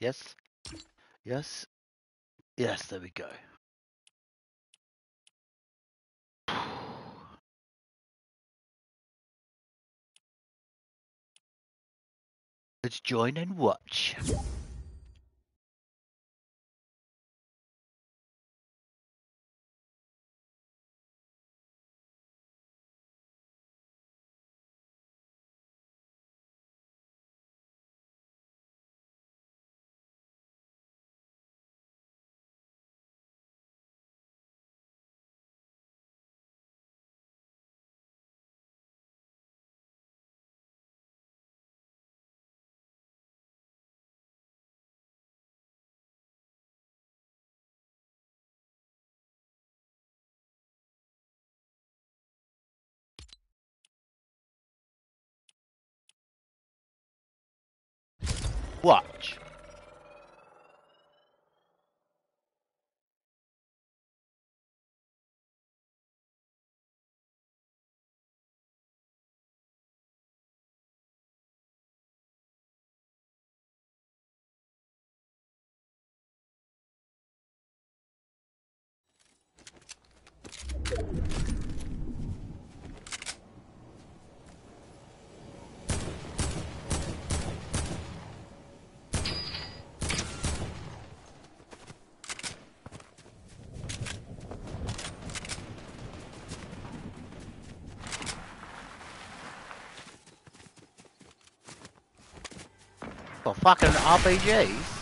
Yes. Yes. Yes, there we go. Let's join and watch. Watch. For fucking RPGs.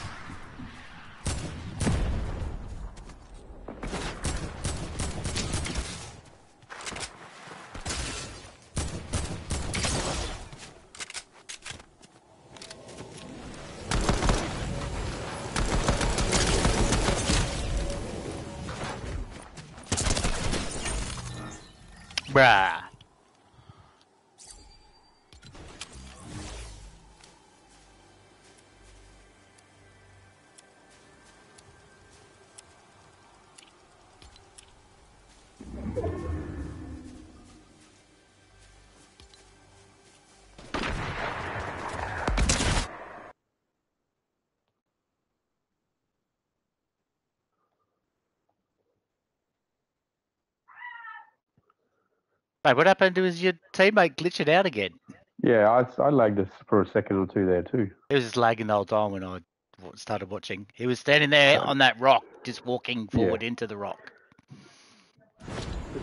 Mate, what happened to his your teammate glitching out again? Yeah, I, I lagged this for a second or two there too. He was just lagging the whole time when I started watching. He was standing there on that rock, just walking Yeah. forward into the rock.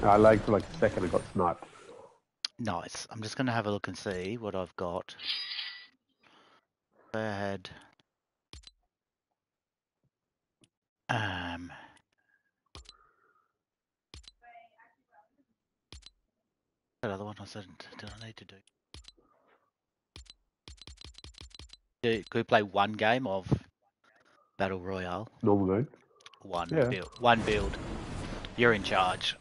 I lagged for like a second and got sniped. Nice. I'm just going to have a look and see what I've got. I had. Um. That other one I said, did I need to do? do could we play one game of Battle Royale? Normal mode. One Yeah. build. One build. You're in charge.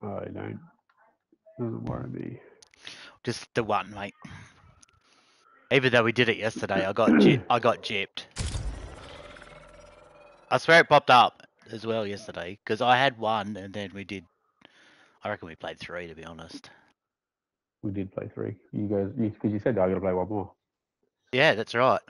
I don't. Doesn't worry me. Just the one, mate. Even though we did it yesterday, I got I got gypped. I swear it popped up as well yesterday because I had one and then we did. I reckon we played three to be honest. We did play three. You guys, because you, said I got to play one more. Yeah, that's right.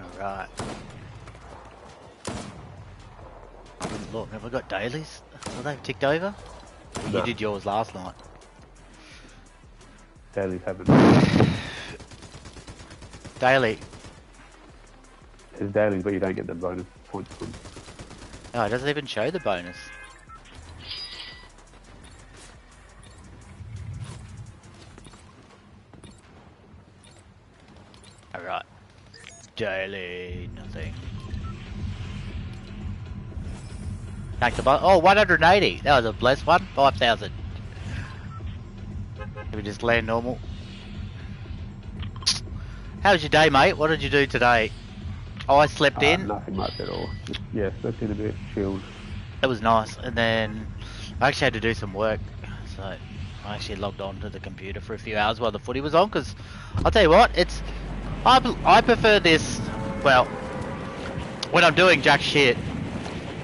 All right. I got dailies? Are they ticked over? No. You did yours last night. Dailies haven't. Daily. There's dailies, but you don't get the bonus points. Oh, it doesn't even show the bonus. Alright. Daily, To bu- Oh, 180. That was a blessed one. 5,000. Did we just land normal? How was your day, mate? What did you do today? Oh, I slept Uh, in. nothing much at all. Just, yeah, slept in a bit, chilled. It was nice, and then I actually had to do some work, so I actually logged on to the computer for a few hours while the footy was on. Because I'll tell you what, it's I I prefer this. Well, when I'm doing jack shit,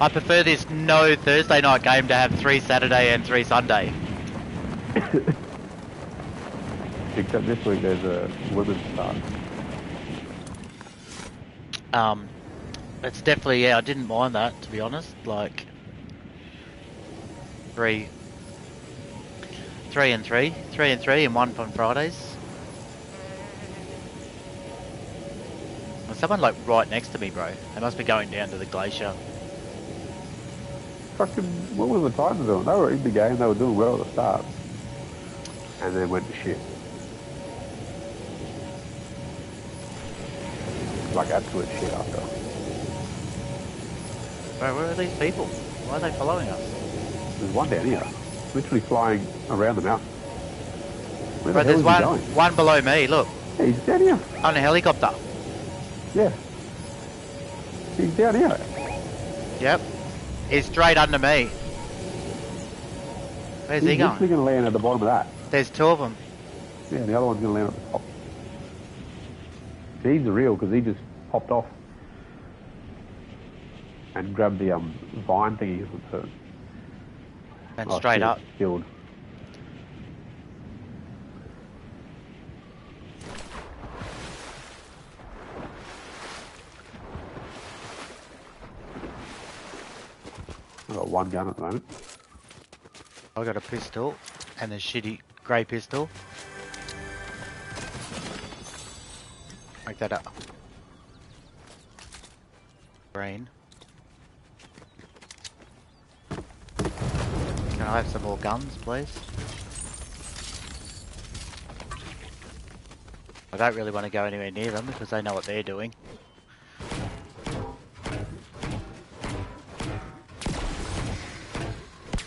I prefer this no Thursday night game to have three Saturday and three Sunday. Except this week there's a women's start. Um, it's definitely yeah. I didn't mind that to be honest. Like three, three and three, three and three, and one on Fridays. There's someone like right next to me, bro. They must be going down to the glacier. Fucking, what was the Titans doing? They were in the game, they were doing well at the start. And then went to shit. Like absolute shit after. Bro, where are these people? Why are they following us? There's one down here, literally flying around the mountain. Where Bro, the there's one one below me. Look, Yeah, he's down here. on a helicopter. Yeah. He's down here. Yep, he's straight under me. Where's he's he going? going to land at the bottom of that. There's two of them. Yeah, the other one's going to land at the top. He's real because he just popped off and grabbed the um, vine thingy. And oh, straight up. Killed. I've got one gun at the moment. I've got a pistol and a shitty grey pistol. Make that up. Green. Can I have some more guns, please? I don't really want to go anywhere near them because they know what they're doing.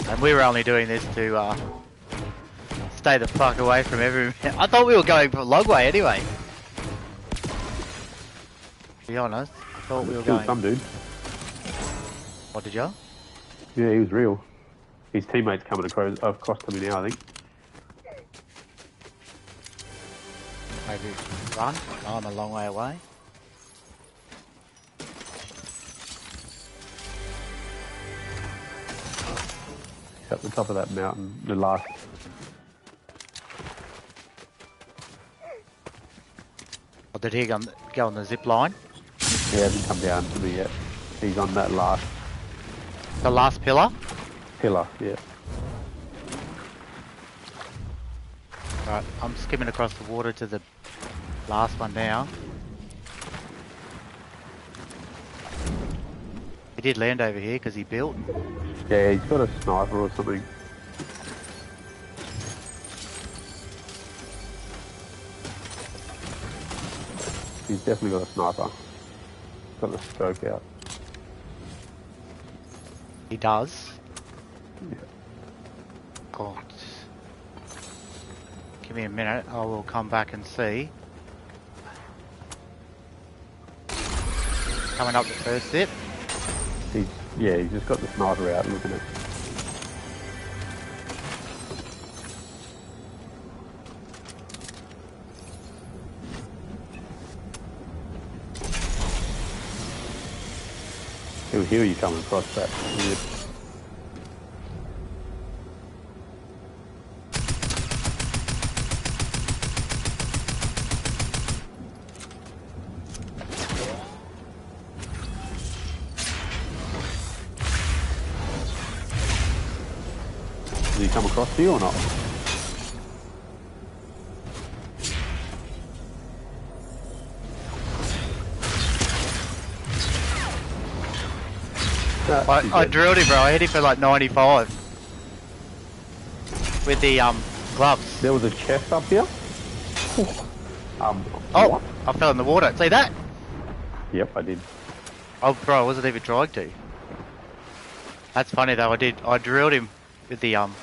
And we were only doing this to uh, stay the fuck away from everyone. I thought we were going for a Logway anyway. To be honest, I thought we were going. some dude. What did you? Yeah, he was real. His teammates coming across, across to me now, I think. Maybe run? Oh, I'm a long way away. Up the top of that mountain, the last. Or did he go on, go on the zip line? He hasn't come down to me yet. He's on that last The last pillar? pillar, yeah. Right, I'm skimming across the water to the last one now. Did land over here because he built. Yeah, he's got a sniper or something. He's definitely got a sniper. Got the stroke out. He does. Yeah. God. Give me a minute, I will come back and see. Coming up the first zip. He's yeah, he's just got the sniper out looking at. He'll hear you coming across that. He come across to you or not? I, I drilled him, bro. I hit him for like 95. With the um gloves. There was a chest up here. Um, Oh, what? I fell in the water. See that? Yep, I did. Oh, bro, I wasn't even trying to. That's funny though. I did. I drilled him with the um.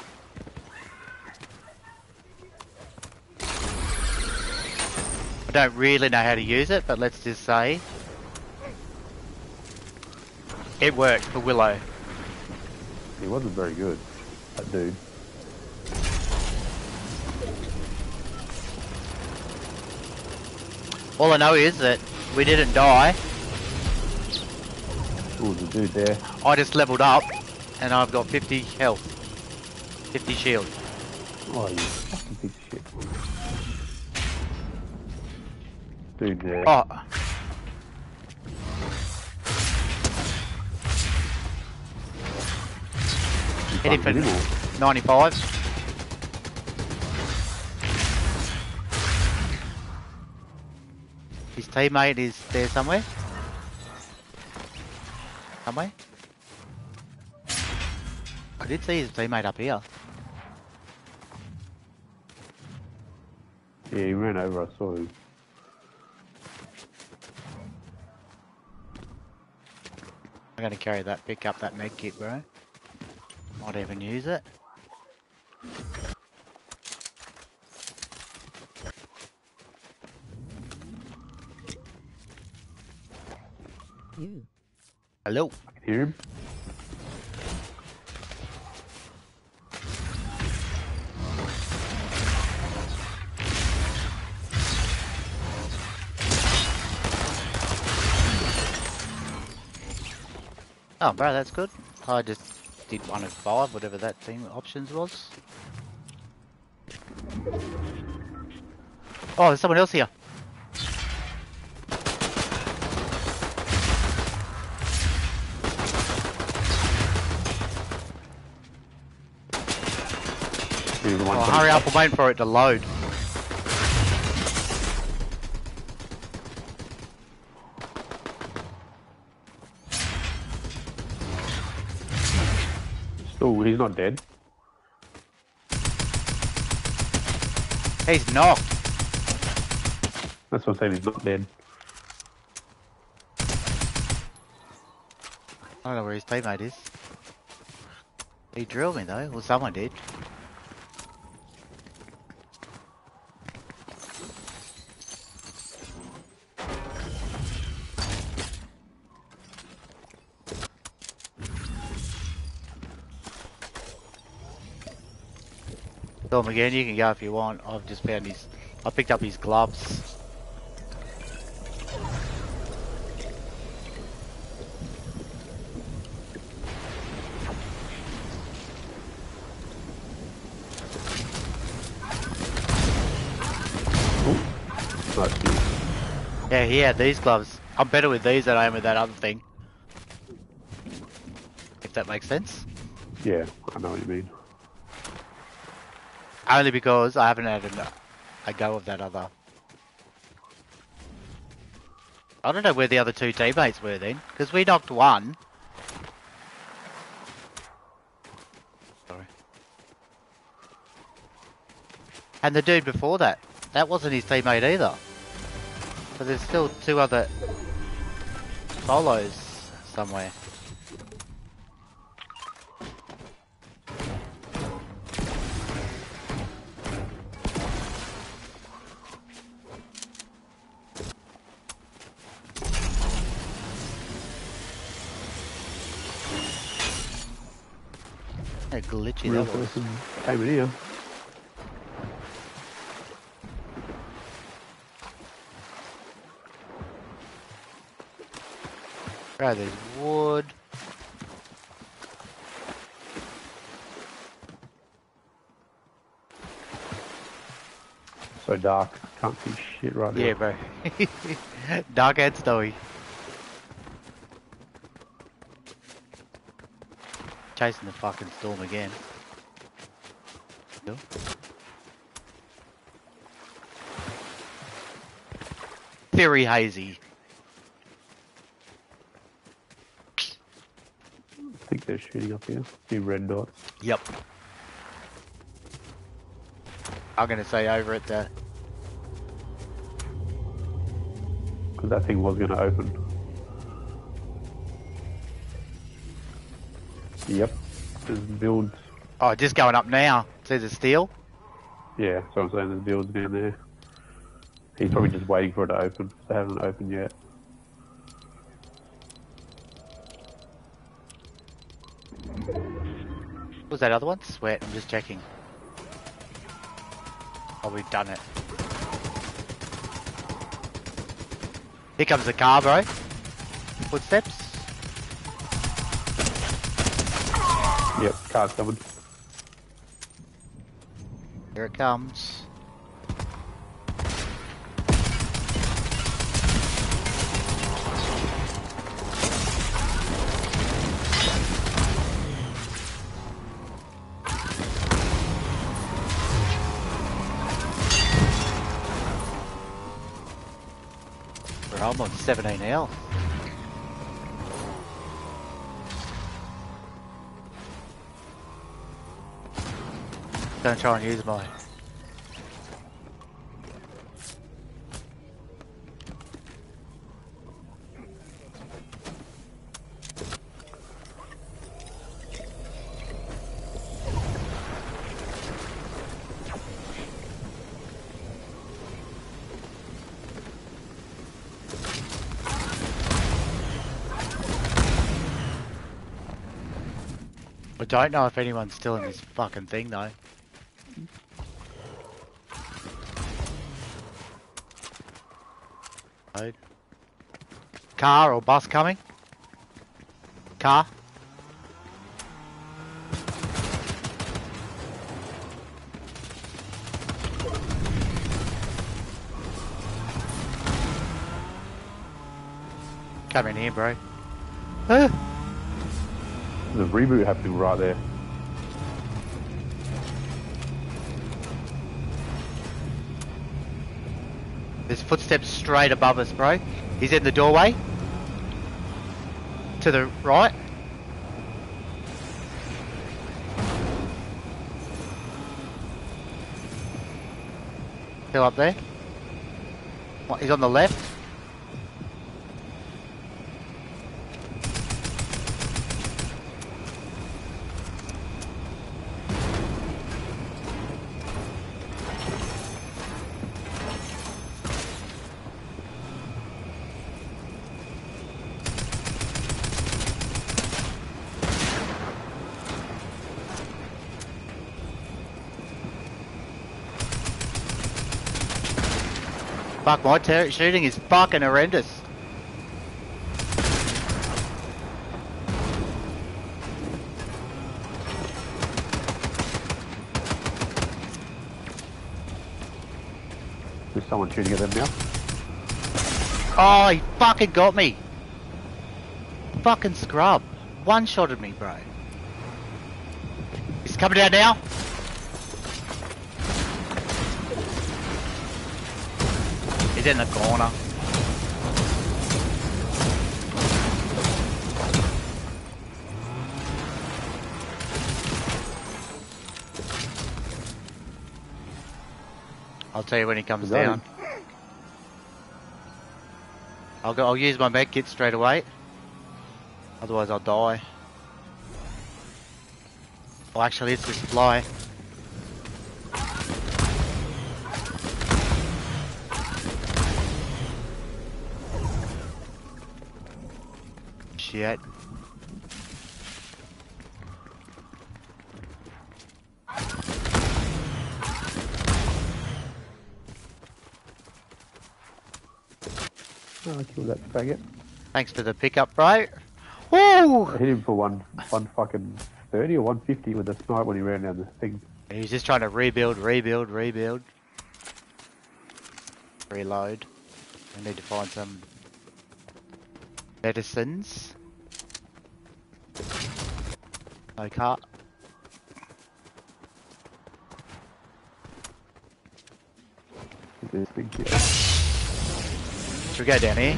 Don't really know how to use it, but let's just say it worked for Willow. He wasn't very good, that dude. All I know is that we didn't die. Oh, the dude there. I just leveled up, and I've got 50 health, 50 shield. Oh, you fucking piece of shit. Dude. Oh, hit him for hit 95. His teammate is there somewhere. Somewhere. I did see his teammate up here. Yeah, he ran over, I saw him. I'm gonna carry that, pick up that med kit, bro. Might even use it. You. Hello. I Oh, bro, that's good. I just did one of five, whatever that thing options was. Oh, there's someone else here. He was the one Oh, hurry up. I'm waiting for it to load. Still, he's not dead. He's knocked. That's what I'm saying, he's not dead. I don't know where his teammate is. He drilled me though, or someone did. Kill again, you can go if you want. I've just found his... I picked up his gloves. Yeah, he had these gloves. I'm better with these than I am with that other thing. If that makes sense. Yeah, I know what you mean. Only because I haven't had a, go of that other. I don't know where the other two teammates were then, because we knocked one. Sorry. And the dude before that, that wasn't his teammate either. So there's still two other solos somewhere. Came in here. Right, there's wood. So dark. Can't see shit right Yeah, now. bro. Dark and snowy. Chasing the fucking storm again. Still. Very hazy. I think they're shooting up here. few red dots. Yep. I'm gonna say over at the 'Cause that thing was going to open. Yep. There's builds. Oh, just going up now. See the steel? Yeah, so I'm saying there's builds down there. He's probably just waiting for it to open. They haven't opened yet. What was that other one? Sweat, I'm just checking. Oh, we've done it. Here comes the car, bro. Footsteps. Yep, car's coming. Here it comes. I'm on 17 health. Gonna try and use mine. I don't know if anyone's still in this fucking thing though. Car or bus coming? Car? Come in here, bro. There's a reboot happening right there. There's footsteps straight above us, bro. He's in the doorway. To the right. Still up there. What, he's on the left. Fuck, my turret shooting is fucking horrendous. There's someone shooting at them now. Oh, he fucking got me. Fucking scrub. One shotted me, bro. He's coming down now. He's in the corner. I'll tell you when he comes him. down. I'll go. I'll use my med kit straight away. Otherwise, I'll die. Oh, actually, it's this fly. Shit. I killed that faggot. Thanks for the pickup, bro. Woo! I hit him for one, one fucking 30 or 150 with a snipe when he ran down the thing. He's just trying to rebuild, rebuild, rebuild. Reload. We need to find some medicines. No car. This thing here. Should we go down here?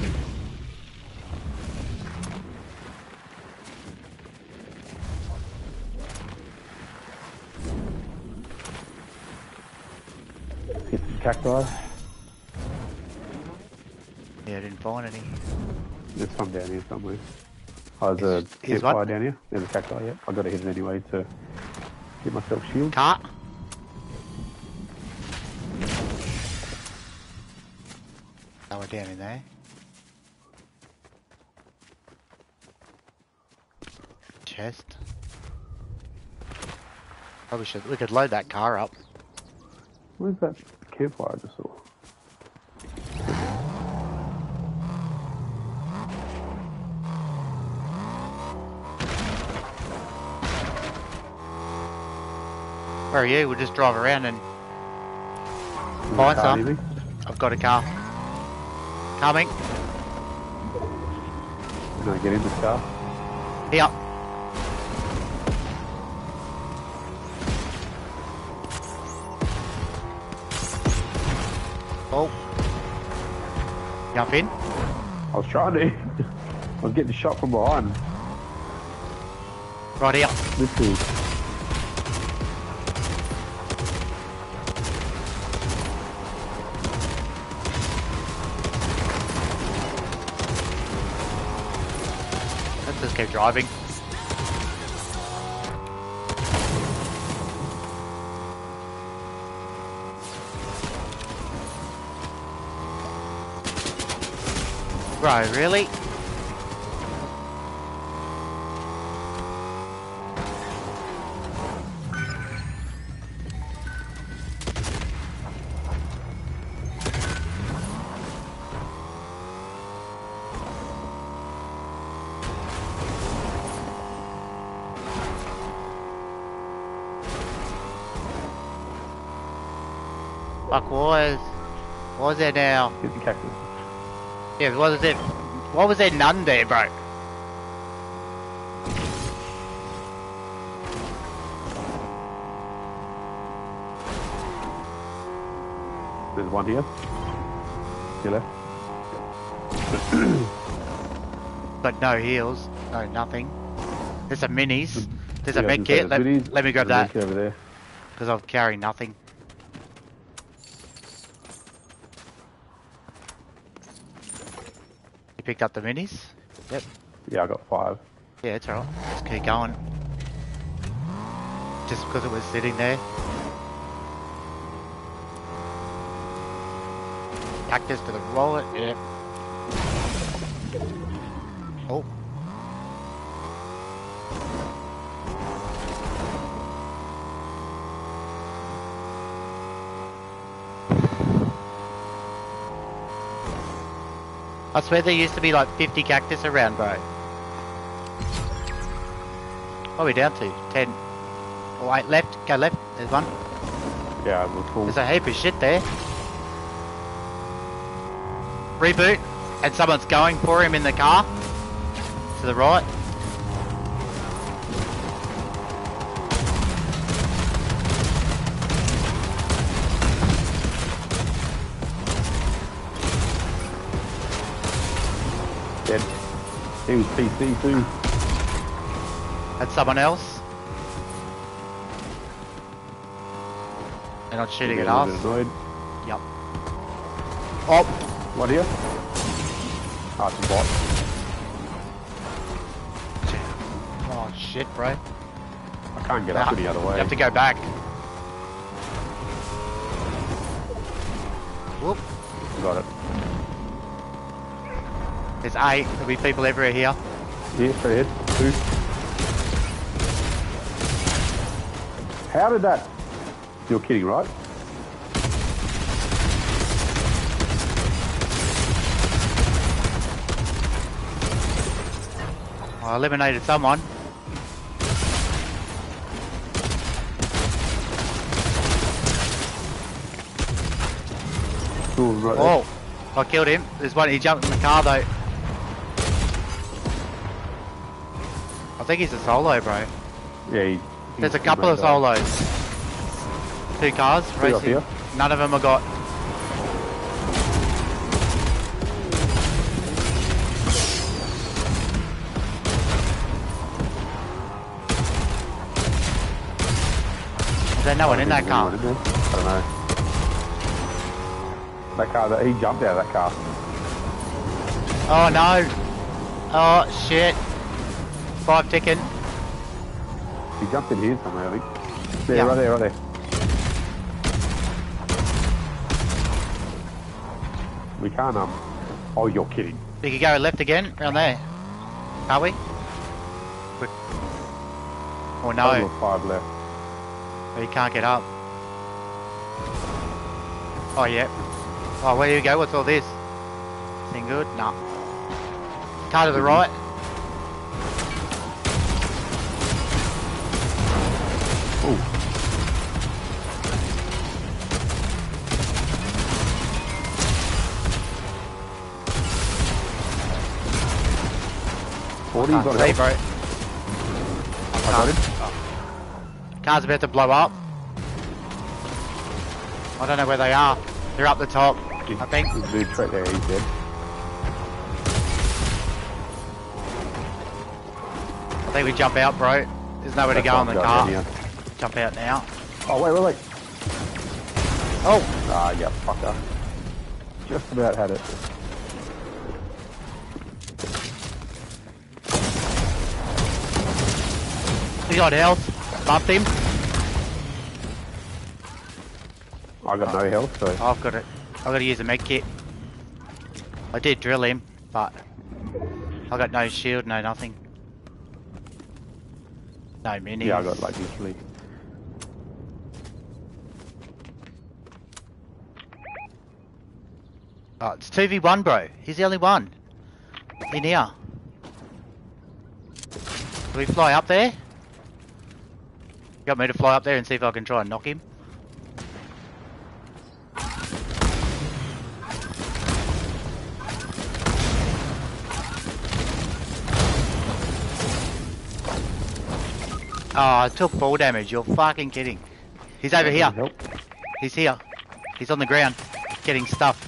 Hit some cacti. Yeah, I didn't find any. There's some down here somewhere. Oh, there's a Here's campfire one. down here. There's a cacti, yeah. I gotta hit it anyway to get myself shield. Cart. Oh, we're down in there. Chest. Probably should. We could load that car up. Where's that campfire I just saw? Where are you? We'll just drive around and Find some. I've got a car. Coming. Can I get in this car? Here. Oh. Jump in. I was trying to. I was getting shot from behind. Right here. This is driving. Bro, really? Was there now? the cactus. Yeah, what was it? What was there none there, bro? There's one here. Here left. But no heals, no nothing. There's some minis. Mm-hmm. There's a Yeah, I med kit. Let, let me grab that over there. because I'm carrying nothing. Picked up the minis? Yep. Yeah, I got five. Yeah, it's alright. Let's keep going. Just because it was sitting there. Cactus to the wallet, yeah. Oh. I swear there used to be like 50 cactus around, bro. What are we down to? 10. Oh, wait, left. Go left. There's one. Yeah, we're full. There's a heap of shit there. Reboot. And someone's going for him in the car. To the right. Was PC too. That's someone else. They're not shooting at us. annoyed. Yep. Oh, What here? Ah, it's a bot. oh shit, bro. I can't get up any other way. You have to go back. There's eight. There'll be people everywhere here. Yeah, ahead. Two. How did that? You're kidding, right? I eliminated someone. Them right there. Oh, I killed him. There's one. He jumped in the car though. Think he's a solo, bro. Yeah, he, There's a couple of solos. Two cars racing. here. None of them have got. Is there no one in that car? one in there. I don't know. That car, that he jumped out of that car. Oh no! Oh shit! Five ticking. He jumped in here somewhere, I think. There, Yeah. right there, right there. We can't, um... Oh, you're kidding. We could go left again, around there. Are we? Quick. Oh no, five left. we can't get up. Oh yeah. Oh, where do you go? What's all this? Thing good? Nah. Car to the right. Forty, you Can't got help. bro. I got him. Car's about to blow up. I don't know where they are. They're up the top, I think. A dude right there, he's dead. I think we jump out, bro. There's nowhere to go on the car. Jump out now. Oh, wait, wait, wait. Oh, Ah, yeah, fucker. Just about had it. He got health. Bumped him. I got no health, so... I've got it. I've got to use a med kit. I did drill him, but I got no shield, no nothing. No minis. Yeah, I got like literally. Oh, it's 2v1, bro. He's the only one. In here. Do we fly up there? You got me to fly up there and see if I can try and knock him? Oh, I took fall damage. You're fucking kidding. He's over here. Help. He's here. He's on the ground, getting stuff.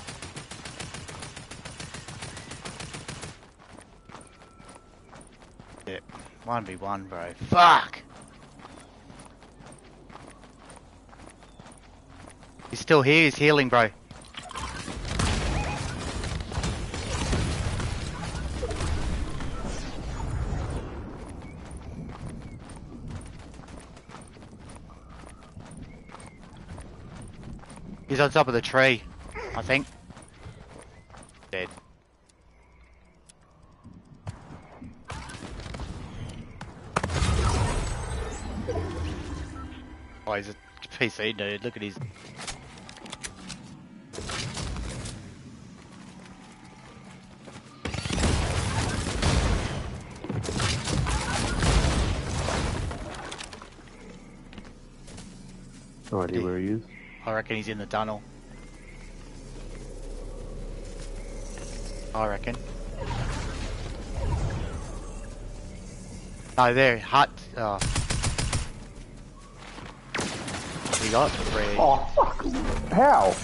Yeah, 1v1, bro. Fuck! He's still here, he's healing, bro. He's on top of the tree, I think. Dead. Oh, he's a PC dude. Look at his. No idea where he is. I reckon he's in the tunnel. I reckon. No, there, hut. Oh. What you got? Three. Oh, fuck! How?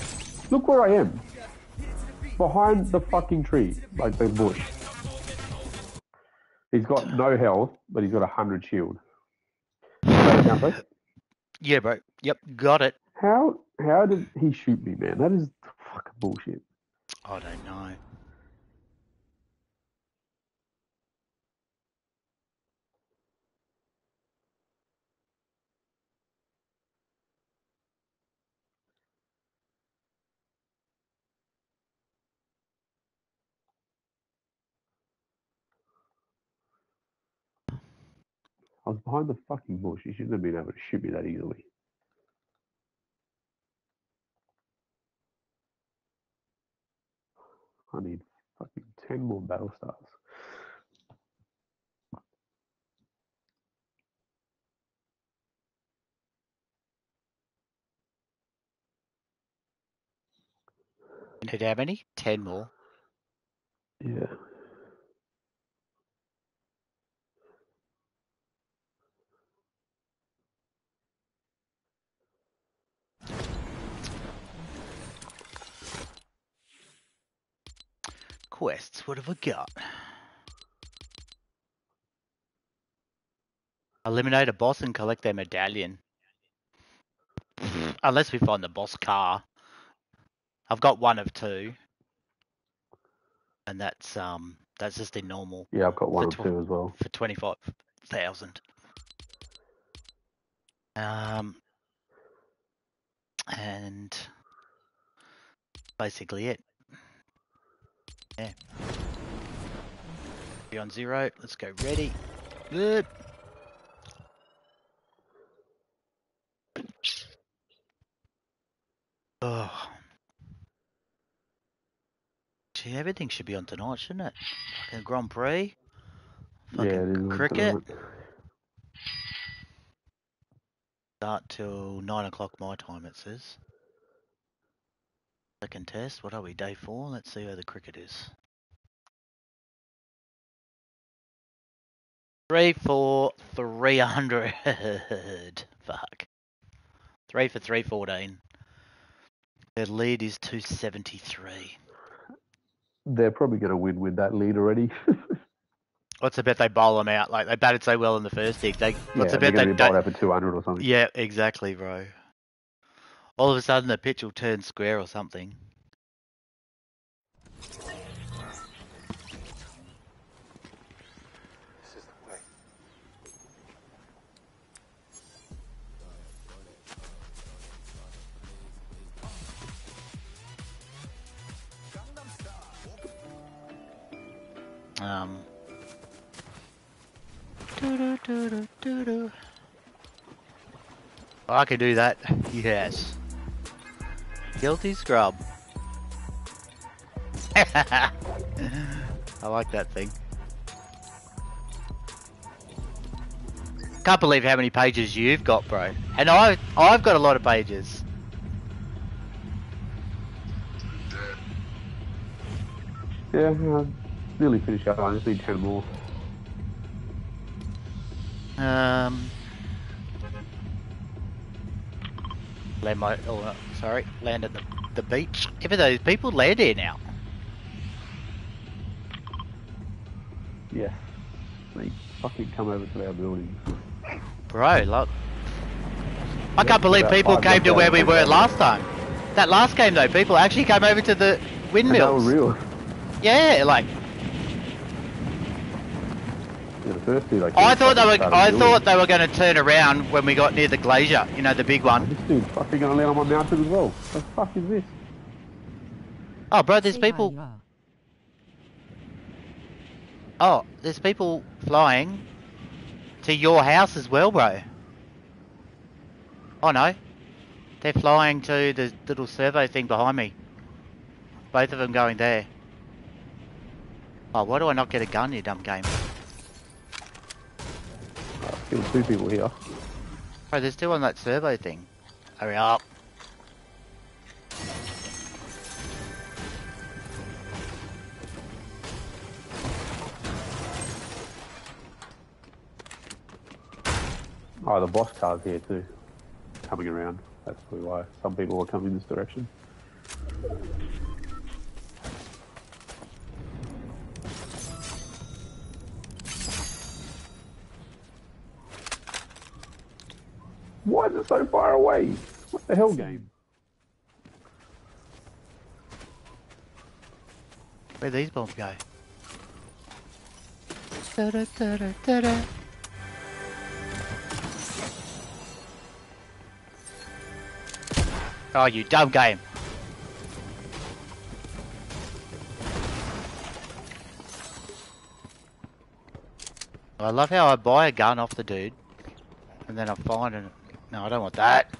Look where I am. Behind the fucking tree, like the bush. He's got no health, but he's got a hundred shield. Lay it down, please. Yeah, bro. Yep, got it. How how did he shoot me, man? That is fucking bullshit. I don't know. I was behind the fucking bush. He shouldn't have been able to shoot me that easily. I need fucking ten more battle stars. You need how many? Ten more. Yeah. Quests, what have we got? Eliminate a boss and collect their medallion. Unless we find the boss car. I've got one of two. and that's um that's just in normal Yeah, I've got one tw- two as well. for twenty five thousand. Um, and basically it. Yeah. Be on zero. Let's go. Ready. Good. Oh. Gee, everything should be on tonight, shouldn't it? Fucking Grand Prix. Fucking yeah, it is cricket. Start till nine o'clock my time. It says. Second test. What are we? Day four. Let's see where the cricket is. Three for three hundred. Fuck. Three for three fourteen. Their lead is two seventy three. They're probably going to win with that lead already. What's the bet they bowl them out? Like they batted so well in the first dig. They yeah, what's the bet they going to be don't? out for 200 or something. Yeah, exactly, bro. All of a sudden the pitch will turn square or something. This is the way. Um. doo-doo-doo-doo-doo-doo. I can do that. Yes. Guilty scrub. I like that thing. Can't believe how many pages you've got, bro. And I, I've got a lot of pages. Yeah, uh, nearly finished up. I just need 10 more. Um, land my, oh, sorry, land at the, the beach. Even though people land here now. Yeah. They fucking come over to our building. Bro, look. I Yeah, can't believe people came to where we were last time. That last game though, people actually came over to the And they were real. Yeah, like Yeah, the first two, like, I thought they were. I thought they were going to turn around when we got near the glacier. You know, the big one. This dude's fucking going to land on my mountain as well. What the fuck is this? Oh, bro, there's people. Oh, there's people flying to your house as well, bro. Oh no, they're flying to the little servo thing behind me. Both of them going there. Oh, why do I not get a gun, you dumb game? I killed two people here. Bro, there's two on that servo thing. Hurry up. Oh, the boss car's here too. Coming around. That's probably why some people are coming this direction. Why is it so far away? What the hell game? Where'd these bombs go? Da-da-da-da-da-da. Oh, you dumb game. I love how I buy a gun off the dude, and then I find it. No, I don't want that.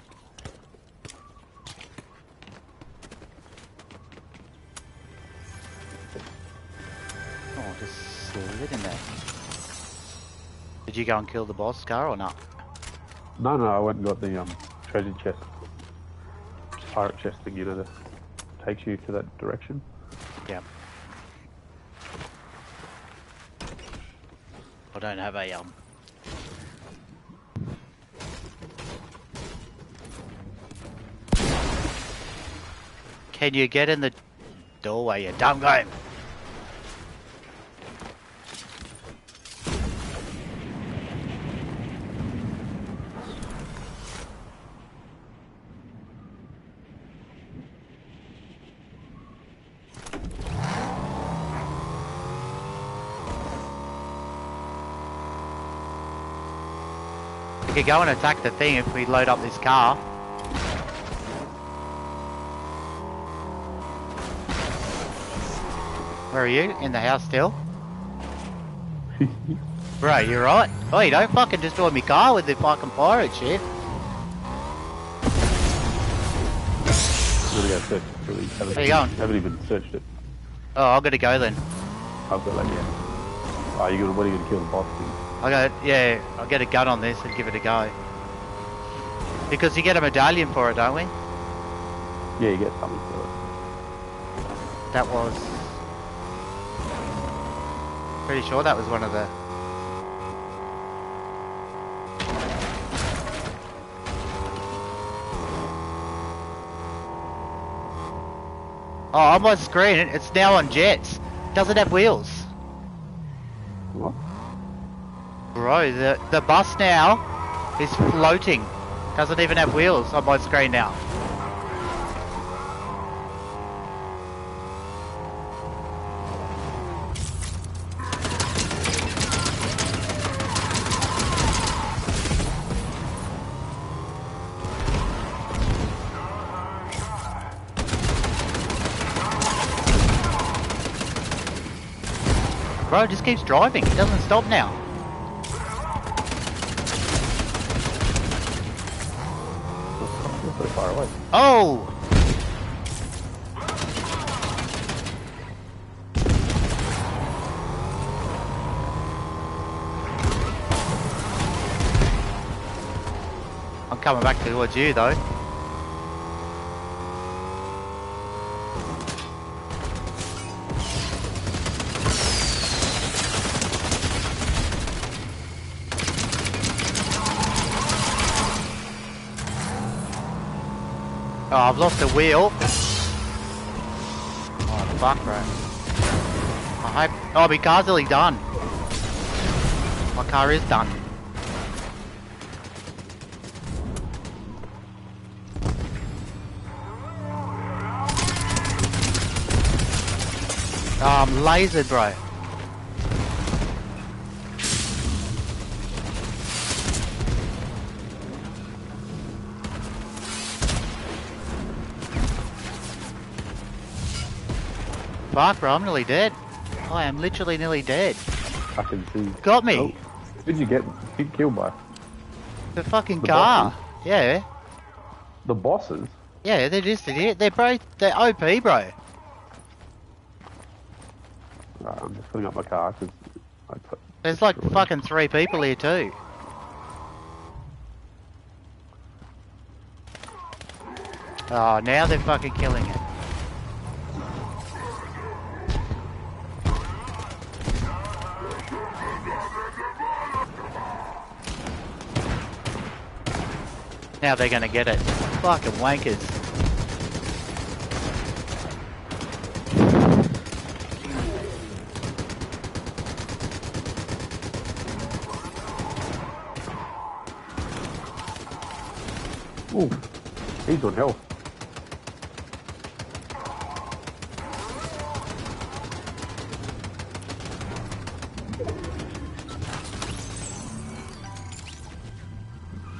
Oh, just slid in there. Did you go and kill the boss car, or not? No, no, I went and got the um, treasure chest. Pirate chest thing, you know, that takes you to that direction. Yeah. I don't have a um. Can you get in the doorway, you dumb guy. We could go and attack the thing if we load up this car. Where are you? In the house still? Bro, you're right. Oi, don't fucking destroy my car with the fucking pirate shit. Really go search. Really haven't, Where you going? haven't even searched it. Oh, I'm gonna go then. I've got like yeah. Oh, you gonna what are you gonna kill the boss thing? I got yeah, I'll get a gun on this and give it a go. Because you get a medallion for it, don't we? Yeah, you get something for it. That was pretty sure that was one of the Oh, on my screen, it's now on jets. Doesn't have wheels. What? Bro, the, the bus now is floating. Doesn't even have wheels on my screen now. It just keeps driving. It doesn't stop now. Oh! I'm coming back towards you though. I've lost the wheel. Oh, fuck, bro. I hope... Oh, my car's nearly done. My car is done. Oh, I'm lasered, bro. Fuck, bro, I'm nearly dead. I am literally nearly dead. I can see. Got me. Oh, who did you get get killed by? The fucking The car. bosses? Yeah. The bosses? Yeah, they're just they're, they're bro they're OP bro. Right, I'm just filling up my car because I put. There's like fucking three people here too. Oh, now they're fucking killing it. Now they're gonna get it. Fucking wankers. Ooh, he's on health.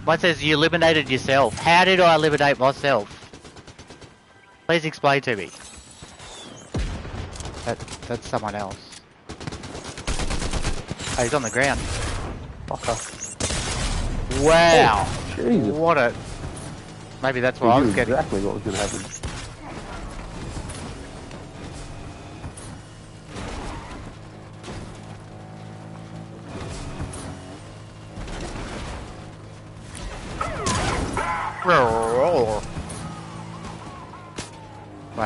One says you eliminated yourself. How did I eliminate myself? Please explain to me. That, that's someone else. Oh, he's on the ground. Fucker. Wow. Oh, Jesus. What a... Maybe that's what I was getting. exactly what was going to happen.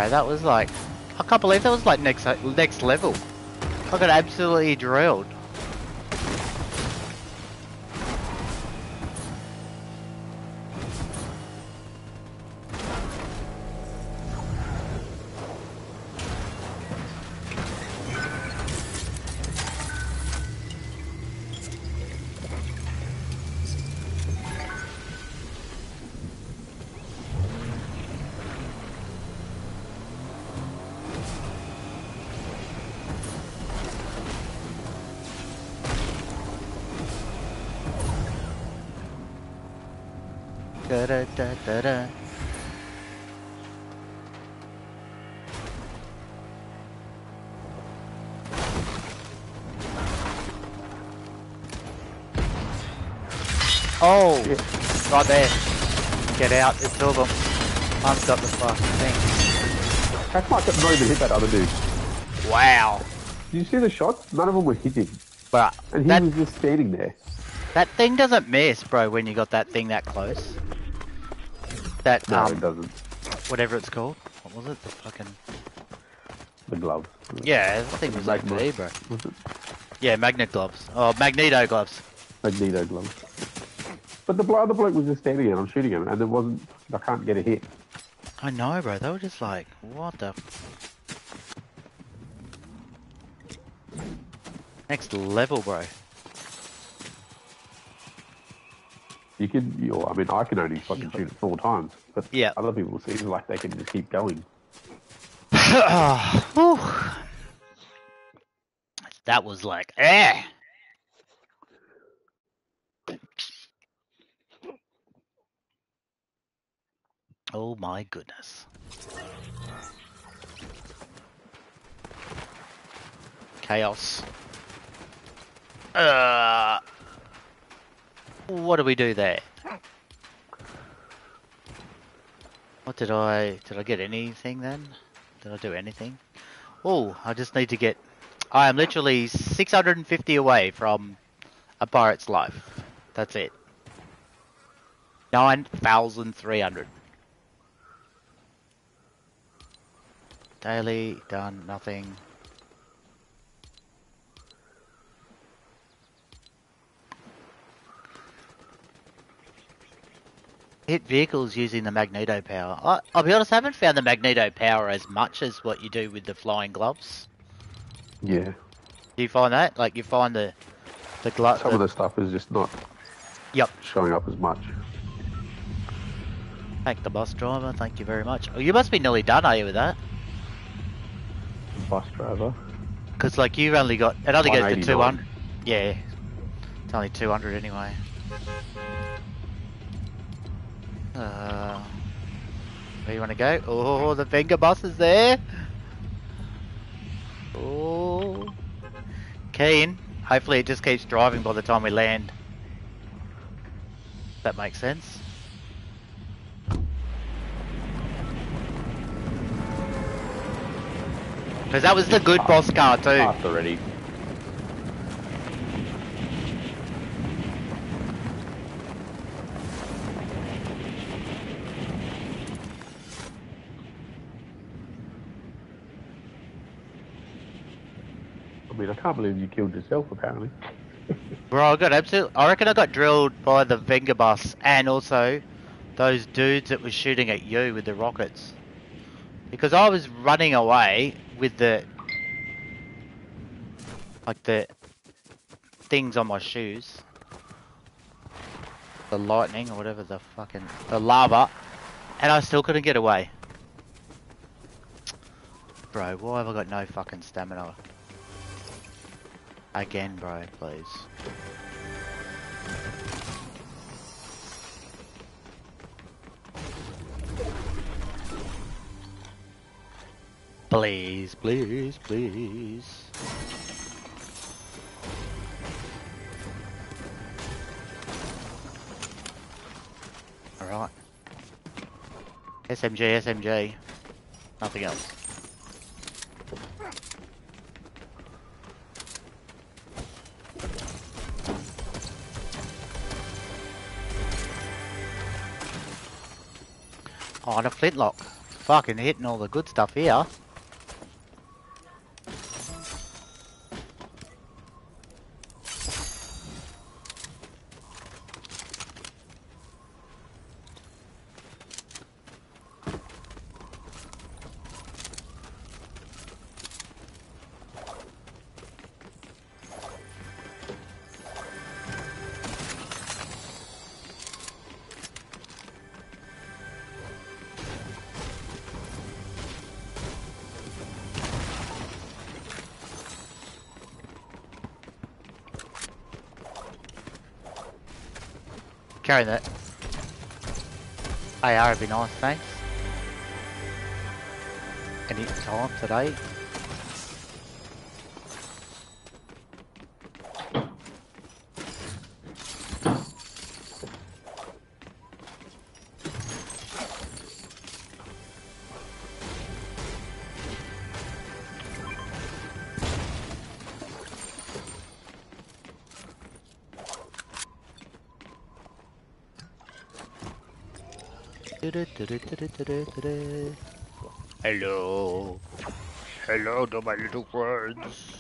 That was like... I can't believe that was like next next level. I got absolutely drilled. Out, there's two of them. One's got the fucking thing. How come I like not even hit that other dude. Wow. Did you see the shots? None of them were hitting. But And he that, was just standing there. that thing doesn't miss, bro, when you got that thing that close. That, No, um, it doesn't. whatever it's called. What was it? The fucking... The glove. Yeah, that thing was like me, bro. Was it? Yeah, magnet gloves. Oh, magneto gloves. Magneto glove. But the other bloke was just standing there and I'm shooting him and there wasn't, I can't get a hit. I know, bro. They were just like, what the... Next level, bro. You can, you know, I mean, I can only fucking shoot it four times, but Yeah. other people seem like they can just keep going. That was like, eh. Oh my goodness. Chaos. Uh, what do we do there? What did I did I get anything then? Did I do anything? Oh, I just need to get. I am literally 650 away from a pirate's life. That's it. 9,300. Daily, done, nothing. Hit vehicles using the magneto power. I, I'll be honest, I haven't found the magneto power as much as what you do with the flying gloves. Yeah. Do you find that? Like you find the the glove. Some of the stuff is just not Yep. showing up as much. Thank the bus driver. Thank you very much. Oh, you must be nearly done, are you, with that? Bus driver. Because like you've only got it only goes to 189. 200. Yeah, it's only 200 anyway. Uh, where you want to go? Oh, the finger bus is there. Oh, keen. Hopefully, it just keeps driving by the time we land. That makes sense. Because that was the good boss car too. Passed already. I mean, I can't believe you killed yourself, apparently. Bro, I got absolute. I reckon I got drilled by the Venga bus and also those dudes that were shooting at you with the rockets. Because I was running away with the like the things on my shoes, the lightning or whatever the fucking the lava, and I still couldn't get away. Bro, why have I got no fucking stamina? Again, bro, please. Please, please, please. Alright. SMG, SMG. Nothing else. Oh, and a flintlock. Fucking hitting all the good stuff here. Carry that. AR would be nice, thanks. Any time today. Hello. Hello to my little friends.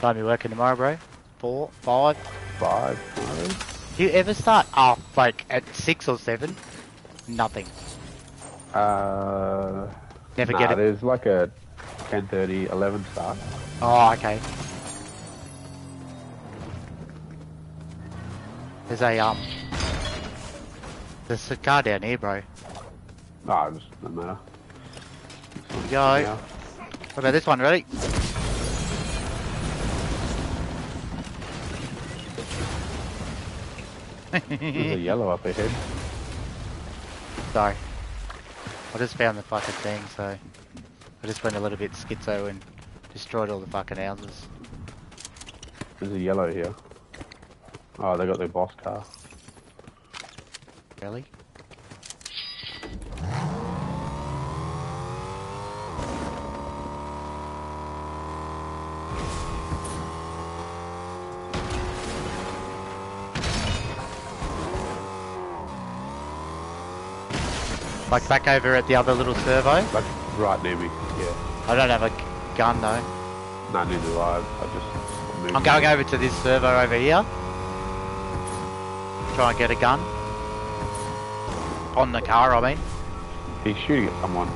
Time you working tomorrow, bro? Four, five. Five. five. Do you ever start off like at six or seven? Nothing. Uh, Never nah, get it. there's like a 10.30, 11 start. Oh, okay. There's a um. There's a car down here, bro. No, it doesn't matter. Here we go. Yeah. What about this one? Ready? There's a yellow up ahead. Sorry. I just found the fucking thing, so I just went a little bit schizo and destroyed all the fucking houses. There's a yellow here. Oh, they got their boss car. Really? Like back over at the other little servo. Like right near me. Yeah. I don't have a gun though. No, neither do I. I just. moved I'm going over to this servo over here. Try and get a gun. On the car, I mean. He's shooting at someone.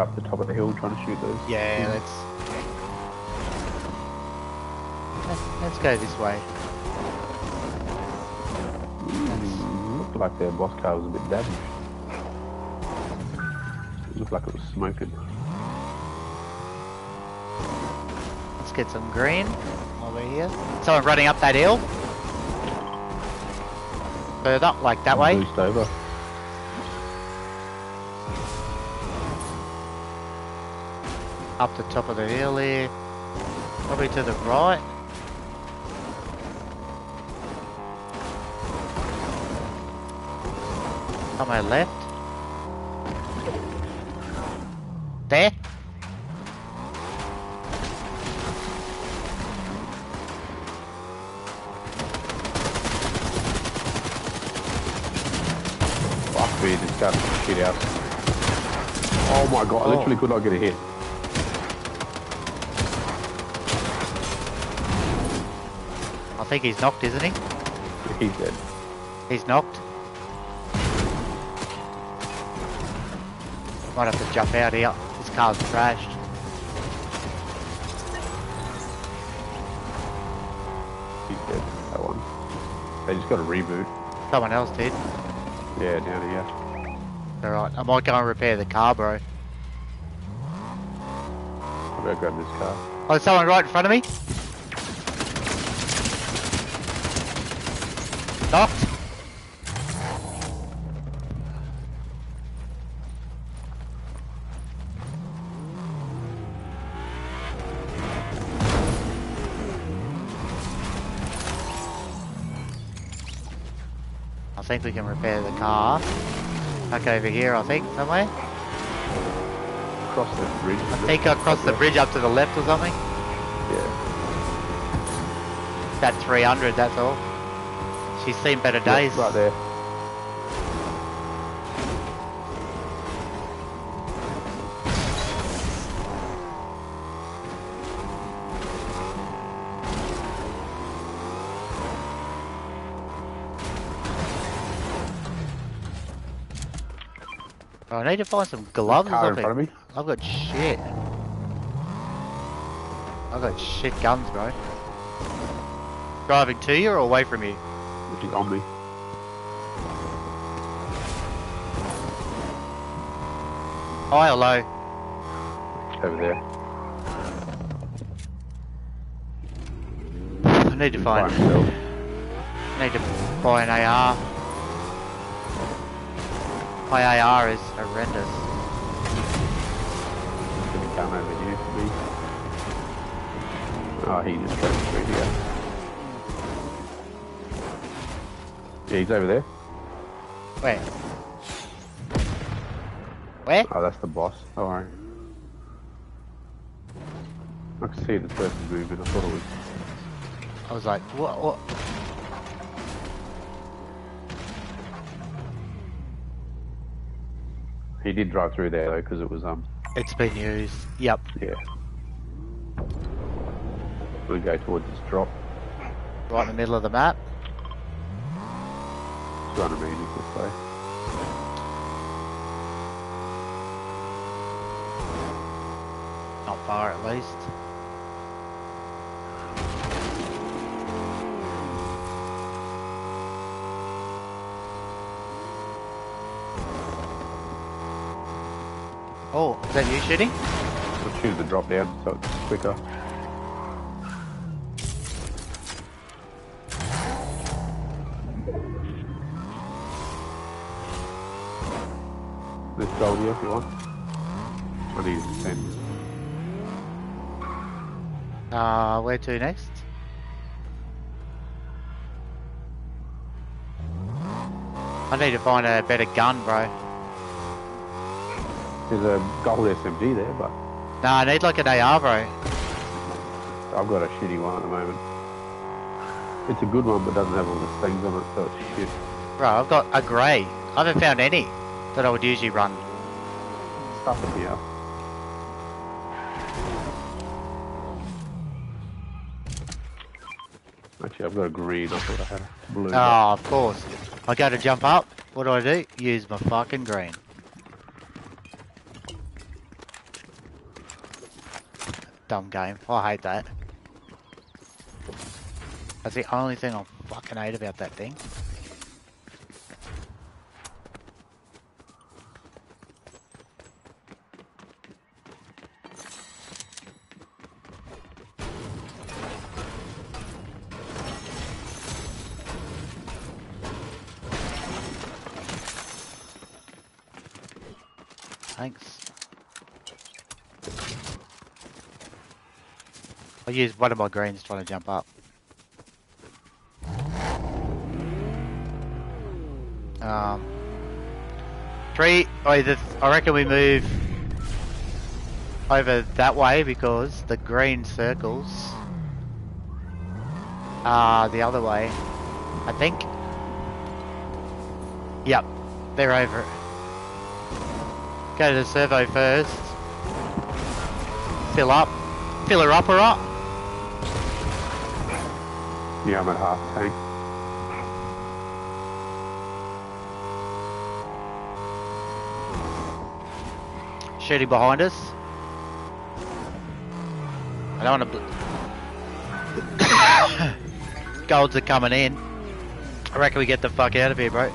Up the top of the hill trying to shoot those. Yeah, let's. Let's, let's go this way. Mm, looked like their boss car was a bit damaged. It looked like it was smoking. Let's get some green over here. Someone running up that hill. Further, like that way. Boost over. Up the top of the hill here. Probably to the right. On my left. There. Fuck me, this guy's shit out. Oh my god, I literally Oh. could not get a hit. Think he's knocked, isn't he? He's dead. He's knocked. Might have to jump out here. This car's trashed. He's dead. That one. They just got a reboot. Someone else did. Yeah, down here. Alright, I might go and repair the car, bro. I better grab this car. Oh, there's someone right in front of me. I think we can repair the car. Back over here, I think, somewhere. Across the bridge. I think I crossed the bridge up to the left or something. Yeah. About 300, that's all. She's seen better Yeah, days. Right there. I need to find some gloves or in front of me. I've got shit. I've got shit guns, bro. Driving to you or away from you? Is on me. High or low? Over there. I need to find. I need to buy an AR. My AR is horrendous. Gonna come over here me. Oh, he just drove through here. Yeah, he's over there. Wait. Where? Oh, that's the boss. Alright. I can see the person's moving. I thought it was. I was like, what? what? He did drive through there though, because it was um. It's been used. Yep. Yeah. We go towards this drop. Right in the middle of the map. 200 meters this way. Not far at least. Is that you shooting? We'll choose the drop down so it's quicker. This gold here if you want. I need to send. Uh, where to next? I need to find a better gun, bro. There's a gold SMG there, but No, I need like an AR, bro. I've got a shitty one at the moment. It's a good one, but doesn't have all the things on it, so it's shit. Bro, I've got a grey. I haven't found any that I would usually run. Stuff in here. Actually, I've got a green. I thought I had a blue. Oh, of course. I go to jump up. What do I do? Use my fucking green. Dumb game. Oh, I hate that. That's the only thing I fucking hate about that thing. Thanks. One of my greens trying to jump up. Um, three. Oh, I reckon we move over that way because the green circles are the other way. I think. Yep, they're over. Go to the servo first. Fill up. Fill her up, or up. Yeah, I'm at half tank. Shooting behind us. I don't want to. Golds are coming in. I reckon we get the fuck out of here, bro.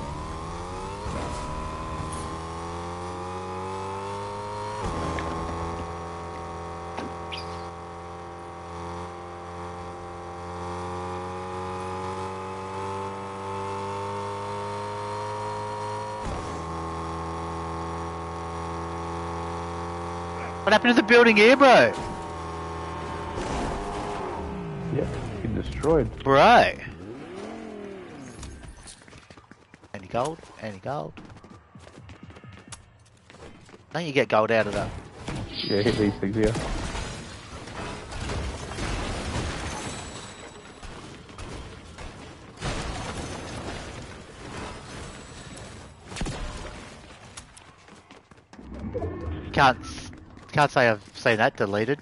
Happened to the building here, bro? Yeah, been destroyed. Bro. Any gold? Any gold? Don't you get gold out of that? Yeah, hit these things here. Can't can't say I've seen that deleted.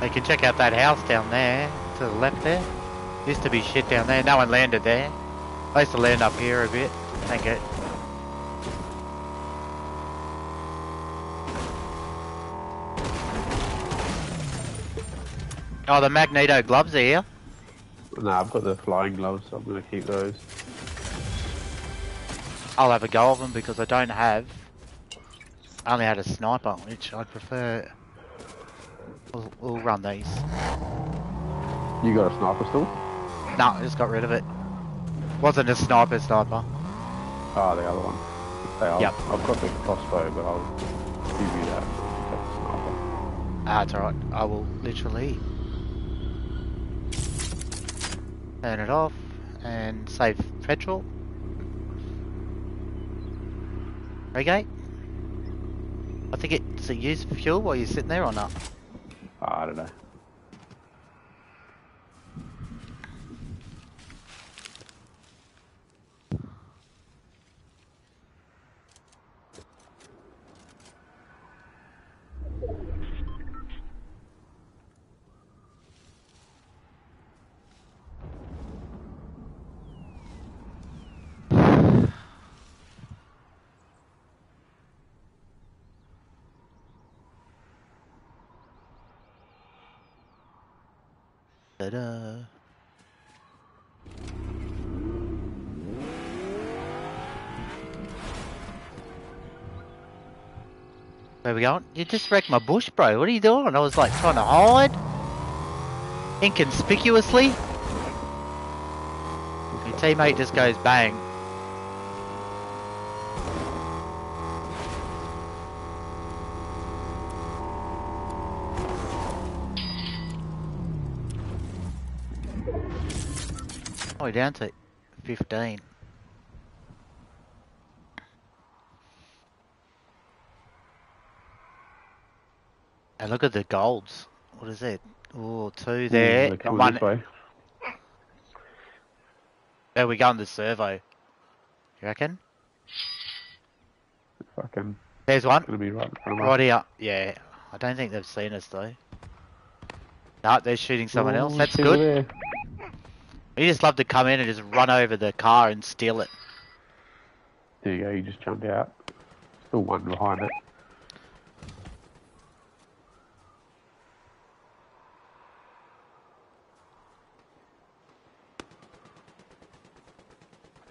They can check out that house down there to the left there. Used to be shit down there. No one landed there. I used to land up here a bit. Thank it. Oh, the Magneto gloves are here. Nah, I've got the flying gloves, so I'm gonna keep those. I'll have a go of them because I don't have. I only had a sniper, which I prefer. We'll, we'll run these. You got a sniper still? No, I just got rid of it. Wasn't a sniper sniper. Ah, the other one. Hey, I'll, Yep. I've got the crossbow, but I'll give you that. Sniper. Ah, it's alright. I will literally turn it off and save petrol. Okay. I think it's it use fuel while you're sitting there or not? I don't know. We going? You just wrecked my bush, bro. What are you doing? I was like trying to hide. Inconspicuously. Your teammate just goes bang. Oh, we're down to 15. And look at the golds. What is it? Oh, two there. Mm, one. There we go on the servo. You reckon? Fucking There's one. gonna be right in Right here. Yeah. I don't think they've seen us though. No, they're shooting someone else. That's good. We just love to come in and just run over the car and steal it. There you go, you just jumped out. Still one behind it.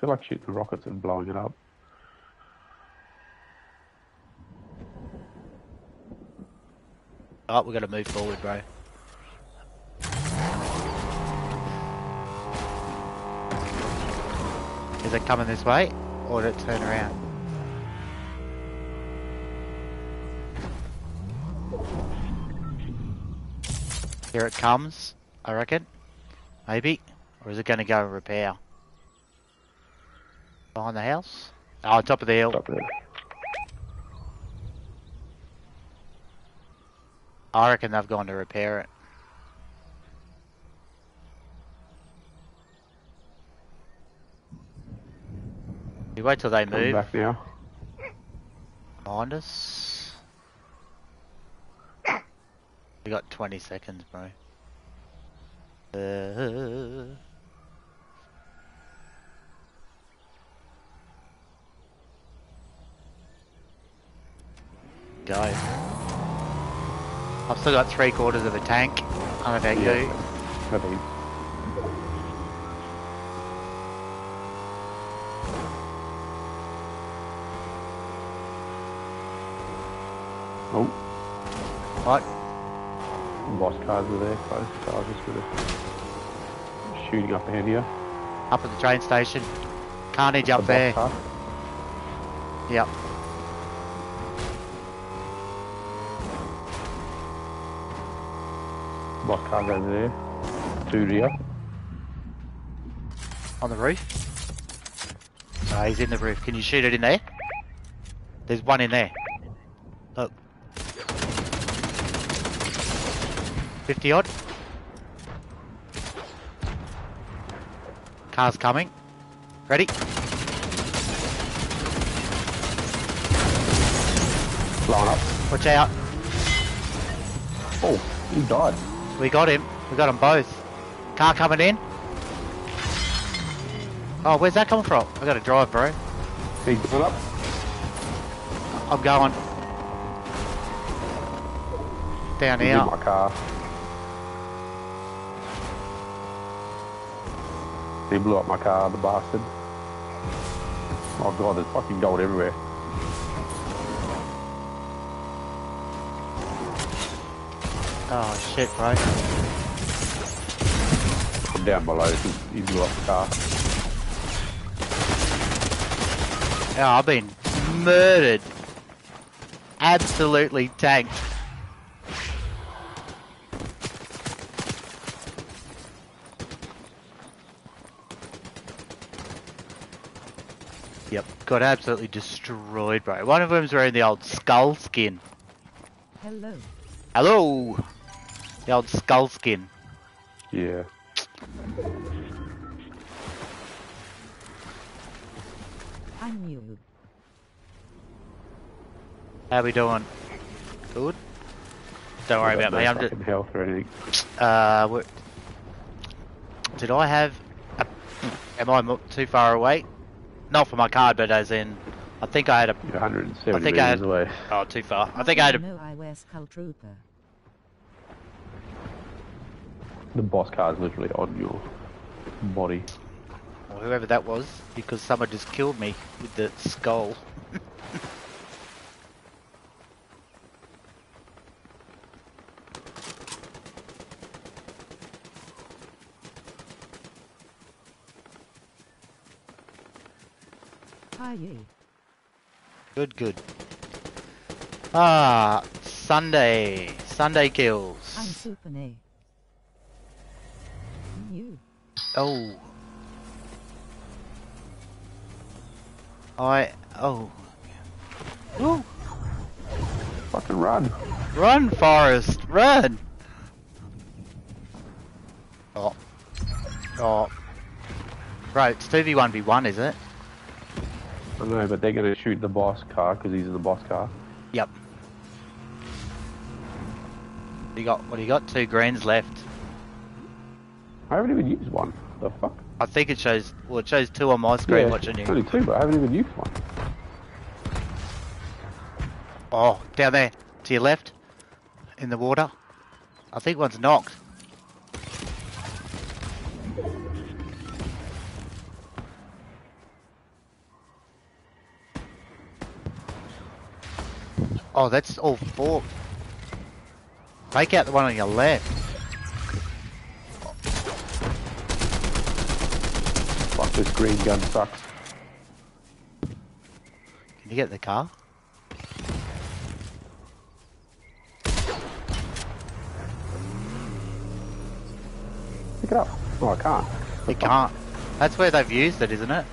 Feel like shooting the rockets and blowing it up. Oh, we got to move forward, bro. Is it coming this way, or did it turn around? Here it comes, I reckon. Maybe. Or is it to go and repair? Behind the house? Oh, top of the hill. Top of it. I reckon they've gone to repair it. You wait till they Coming move back now. behind us. We got 20 seconds, bro. Uh, go. I've still got three quarters of a tank. I don't about Yeah. you. I think. Oh, What? Boss cars are there, close. Was just sort of shooting up ahead here. Up at the train station. Carnage up The there. car. Yep. Boss cars over there. Two rear. On the roof. Ah, he's in the roof. Can you shoot it in there? There's one in there. Look. 50 odd. Car's coming. Ready? Blowing up. Watch out. Oh, he died. We got him. We got them both. Car coming in. Oh, where's that coming from? I gotta drive, bro. He's going up. I'm going. Down here. my car. He blew up my car, the bastard. Oh god, there's fucking gold everywhere. Oh shit, bro. I'm down below. He, he blew up the car. Yeah, I've been murdered. Absolutely tanked. Yep, got absolutely destroyed, bro. One of them's wearing the old skull skin. Hello. Hello! The old skull skin. Yeah. I'm new. How we doing? Good? Don't worry I got about me, no I'm just... fucking health or anything. Uh, what, did I have? A, am I too far away? Not for my card, but as in, I think I had a. 170 I think I meters had- away. Oh, too far. I think I had a. No, I wear Skull Trooper. The boss car is literally on your body. Or whoever that was, because someone just killed me with the skull. Hi, ye. Good, good. Ah, Sunday. Sunday kills. I'm Super Nay. You. Oh. I. Oh. Ooh. Fucking run. Run, Forrest. run! Oh. Oh. Right, it's 2v1v1, is it? I know, but they're going to shoot the boss car because he's in the boss car. Yep. You got, what do you got? Two greens left. I haven't even used one. The fuck? I think it shows, well, it shows two on my screen watching Only you. two, but I haven't even used one. Oh, down there, to your left, in the water. I think one's knocked. Oh, that's all four. Take out the one on your left. This green gun sucks. Can you get the car? Pick it up. Oh, I can't. You can't. That's where they've used it, isn't it?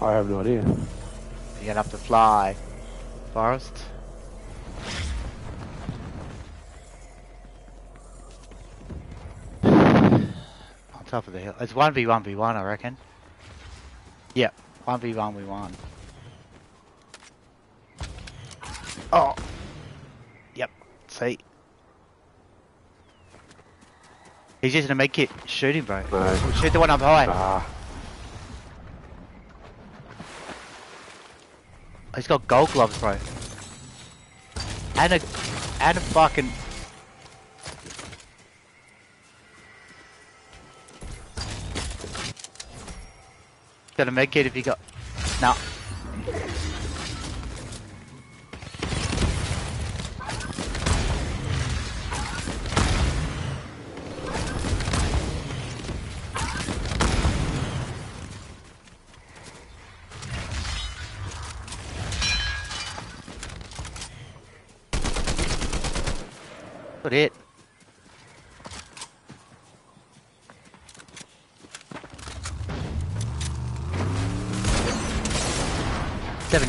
I have no idea. You're gonna have to fly. Forest. On top of the hill. It's 1v1v1, I reckon. Yep, 1v1v1. Oh! Yep, see? He's using a med kit. Shoot him, bro. No. Shoot the one up high. Ah, He's got gold gloves, bro. And a, and a fucking. Got a med kit if you got. No.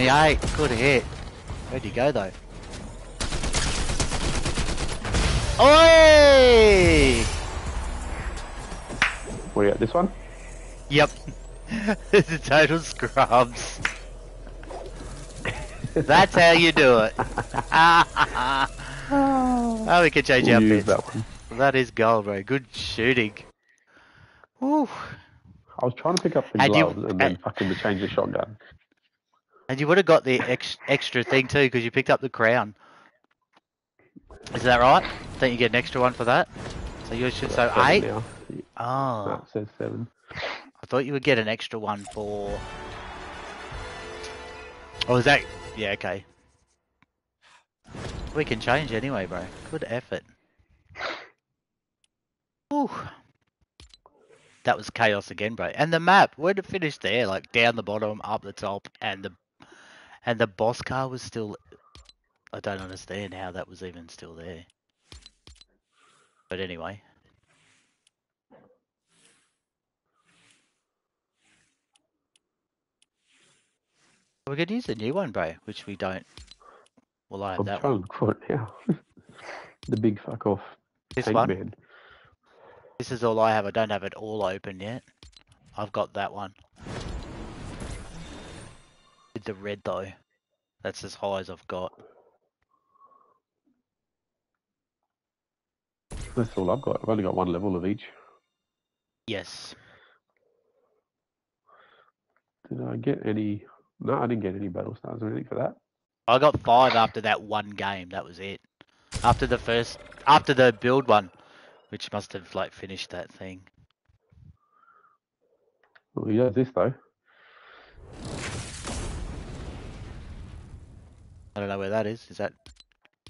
28. Good hit. Where'd you go though? Oi! What are you at, this one? Yep. the total scrubs. That's how you do it. oh, we can change our pins. That, one. that is gold, bro. Good shooting. Woo. I was trying to pick up the gloves and, you, and then and... fucking to change the shotgun. And you would have got the ex- extra thing too because you picked up the crown. Is that right? Don't you get an extra one for that? So yours should so eight. Now. Oh, No, it says seven. I thought you would get an extra one for. Oh, is that? Yeah, okay. We can change anyway, bro. Good effort. Ooh. That was chaos again, bro. And the map, where'd it finish there? Like down the bottom, up the top, and the and the boss car was still. I don't understand how that was even still there. But anyway. We could use the new one, bro, which we don't. Well, I have I'm that trying one. to look for it now. the big fuck off This tank one. man. This is all I have. I don't have it all open yet. I've got that one. With the red though. That's as high as I've got. That's all I've got. I've only got one level of each. Yes. Did I get any? No, I didn't get any battle stars or anything for that. I got five after that one game. That was it. After the first, after the build one, which must have like finished that thing. Well, he does this though. I don't know where that is. Is that?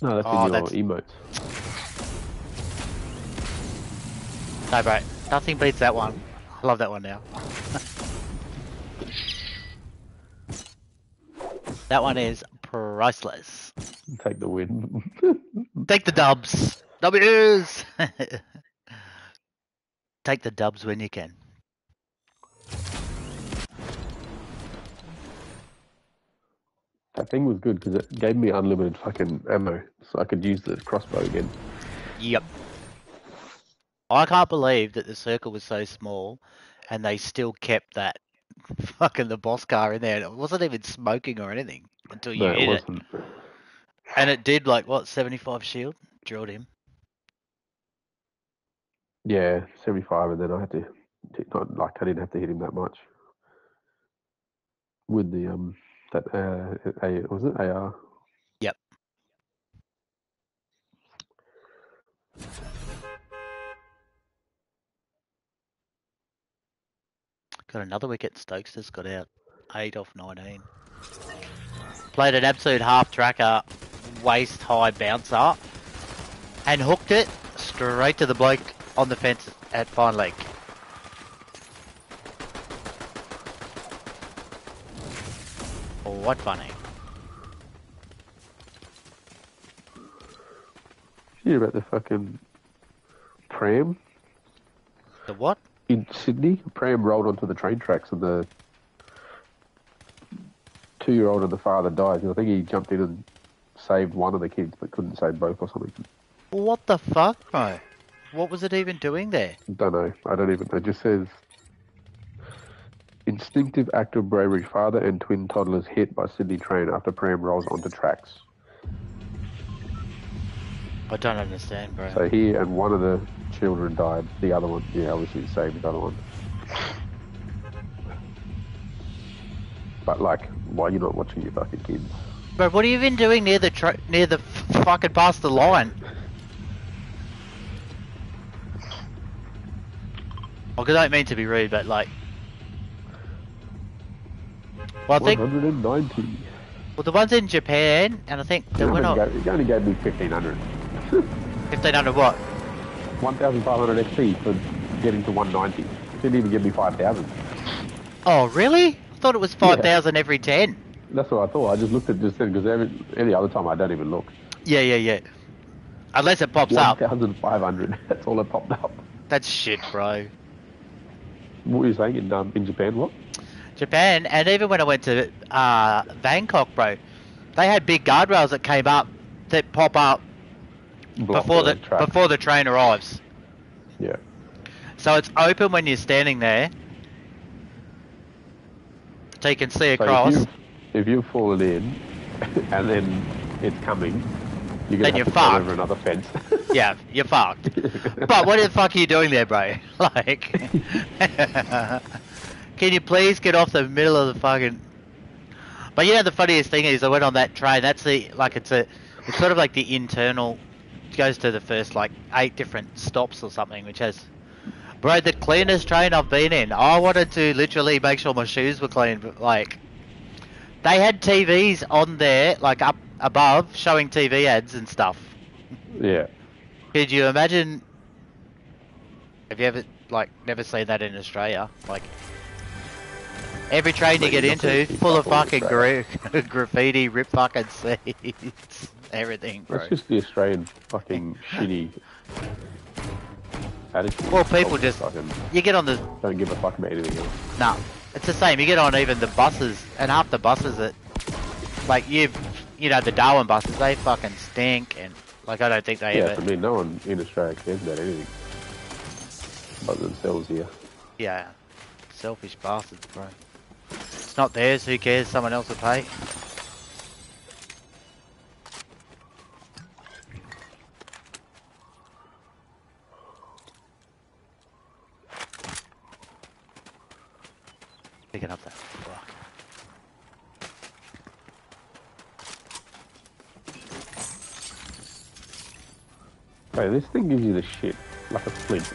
No, that's Oh, in your that's- emotes. No, bro. Nothing beats that one. I love that one now. that one is priceless. Take the win. Take the dubs. W's. Take the dubs when you can. That thing was good because it gave me unlimited fucking ammo, so I could use the crossbow again. Yep. I can't believe that the circle was so small and they still kept that fucking the boss car in there. It wasn't even smoking or anything until you No, it hit it. wasn't. And it did like what, 75 shield? Drilled him. Yeah, seventy-five, and then I had to not like I didn't have to hit him that much with the um that uh was it AR? Yep. Got another wicket. Stokes has got out. 8 off 19. Played an absolute half tracker, waist high bouncer, and hooked it straight to the bloke on the fence at fine leg. What bunny? You hear about the fucking pram The what? in Sydney? A pram rolled onto the train tracks, and the two-year-old and the father died. I think he jumped in and saved one of the kids, but couldn't save both or something. What the fuck, bro? What was it even doing there? Don't know. I don't even. It just says instinctive act of bravery. Father and twin toddlers hit by Sydney train after pram rolls onto tracks. I don't understand, bro. So he and one of the children died. The other one, yeah, obviously saved the other one. But like, why are you not watching your fucking kids? Bro, what are you even doing near the tra- near the f- fucking past the line? Well, I don't mean to be rude, but like, well, I think 190. well the ones in Japan, and I think they He were only, not only gave me 1500. fifteen hundred what? 1500 XP for getting to 190. Didn't even give me 5000. Oh, really? I thought it was five thousand every ten. That's what I thought. I just looked at just then because every, any other time I don't even look. Yeah, yeah, yeah. Unless it pops up. 1,500. That's all it popped up. That's shit, bro. What were you saying in um, in Japan? What? Japan, and even when I went to uh, Bangkok, bro, they had big guardrails that came up that pop up Block before the track. before the train arrives. Yeah. So it's open when you're standing there, so you can see So across. if you've, if fallen in, and then it's coming, you're Then gonna you're have to fucked. over another fence. Yeah, you're fucked. but what the fuck are you doing there, bro? Like, can you please get off the middle of the fucking? But you know the funniest thing is I went on that train. That's the like it's a it's sort of like the internal. It goes to the first like eight different stops or something, which has. Bro, the cleanest train I've been in. I wanted to literally make sure my shoes were clean, but like, they had TVs on there, like up above, showing TV ads and stuff. yeah. Could you imagine? Have you ever like never seen that in Australia? Like every train you get you're not gonna into, full of fucking gra- graffiti, rip fucking seats, everything, bro. That's just the Australian fucking shitty attitude. Well, people just- fucking You get on the don't give a fuck about anything else. no, it's the same. You get on even the buses, and half the buses that like you, you know, the Darwin buses, they fucking stink, and like I don't think they Yeah, ever. I mean, no one in Australia cares about anything but themselves here. Yeah, selfish bastards, bro. It's not theirs. Who cares? Someone else will pay. Picking up that fuck. Hey, this thing gives you the shit like a flint.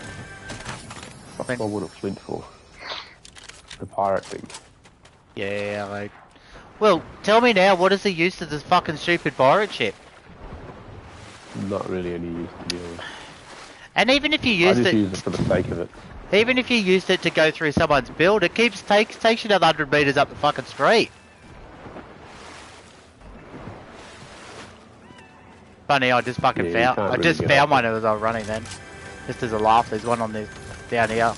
What. I want a flint for? The pirate thing. Yeah, like. Well, tell me now, what is the use of this fucking stupid pirate ship? Not really any use to be honest. And even if you used I just it, use it for the sake of it. even if you used it to go through someone's build, it keeps takes takes you another hundred meters up the fucking street. Funny, I just fucking Yeah, found. I really just found one as I was running then. Just as a laugh, there's one on the down here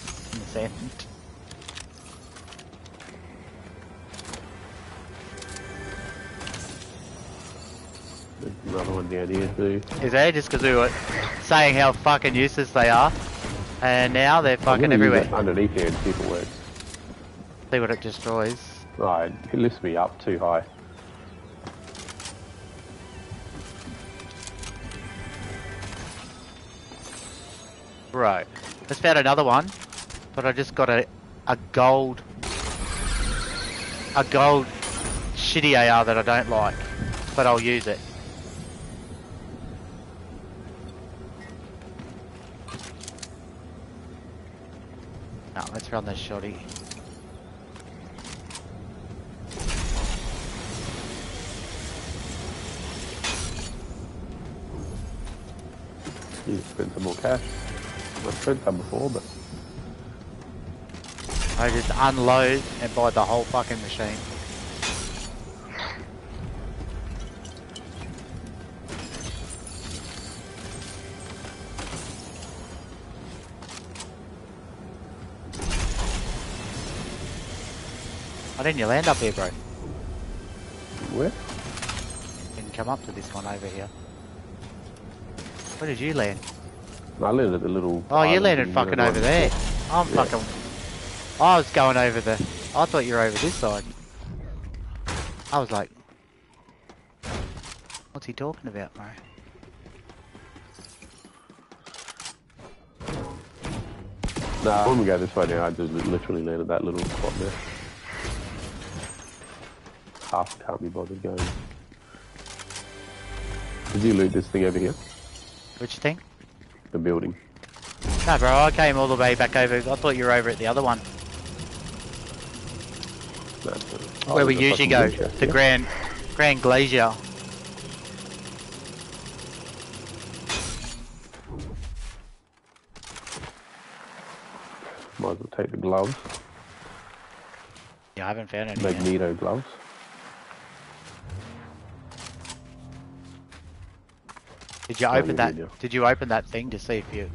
another one down here too. Is there? Just because we were saying how fucking useless they are, and now they're fucking everywhere. underneath here and see if it works. See what it destroys. Right, it lifts me up too high. Right. Just found another one, but I just got a a gold a gold shitty AR that I don't like, but I'll use it. Now let's this shoddy. You spend some more cash. I've spent some before, but I just unload and buy the whole fucking machine. Didn't you land up here, bro? where? Didn't come up to this one over here. Where did you land? I landed at the little. Oh, you landed fucking over there. I'm Yeah. fucking. I was going over the. I thought you were over this side. I was like, what's he talking about, bro? Nah, when we go this way now, I just literally landed that little spot there. Half can't be bothered going. Did you loot this thing over here? Which thing? The building. No, bro. I came all the way back over. I thought you were over at the other one, No. Oh, where we usually go, chest the here. Grand Grand Glacier. Might as well take the gloves. Yeah, I haven't found any. Yet. Magneto gloves. Did you open that? did. Did you open that thing to see if you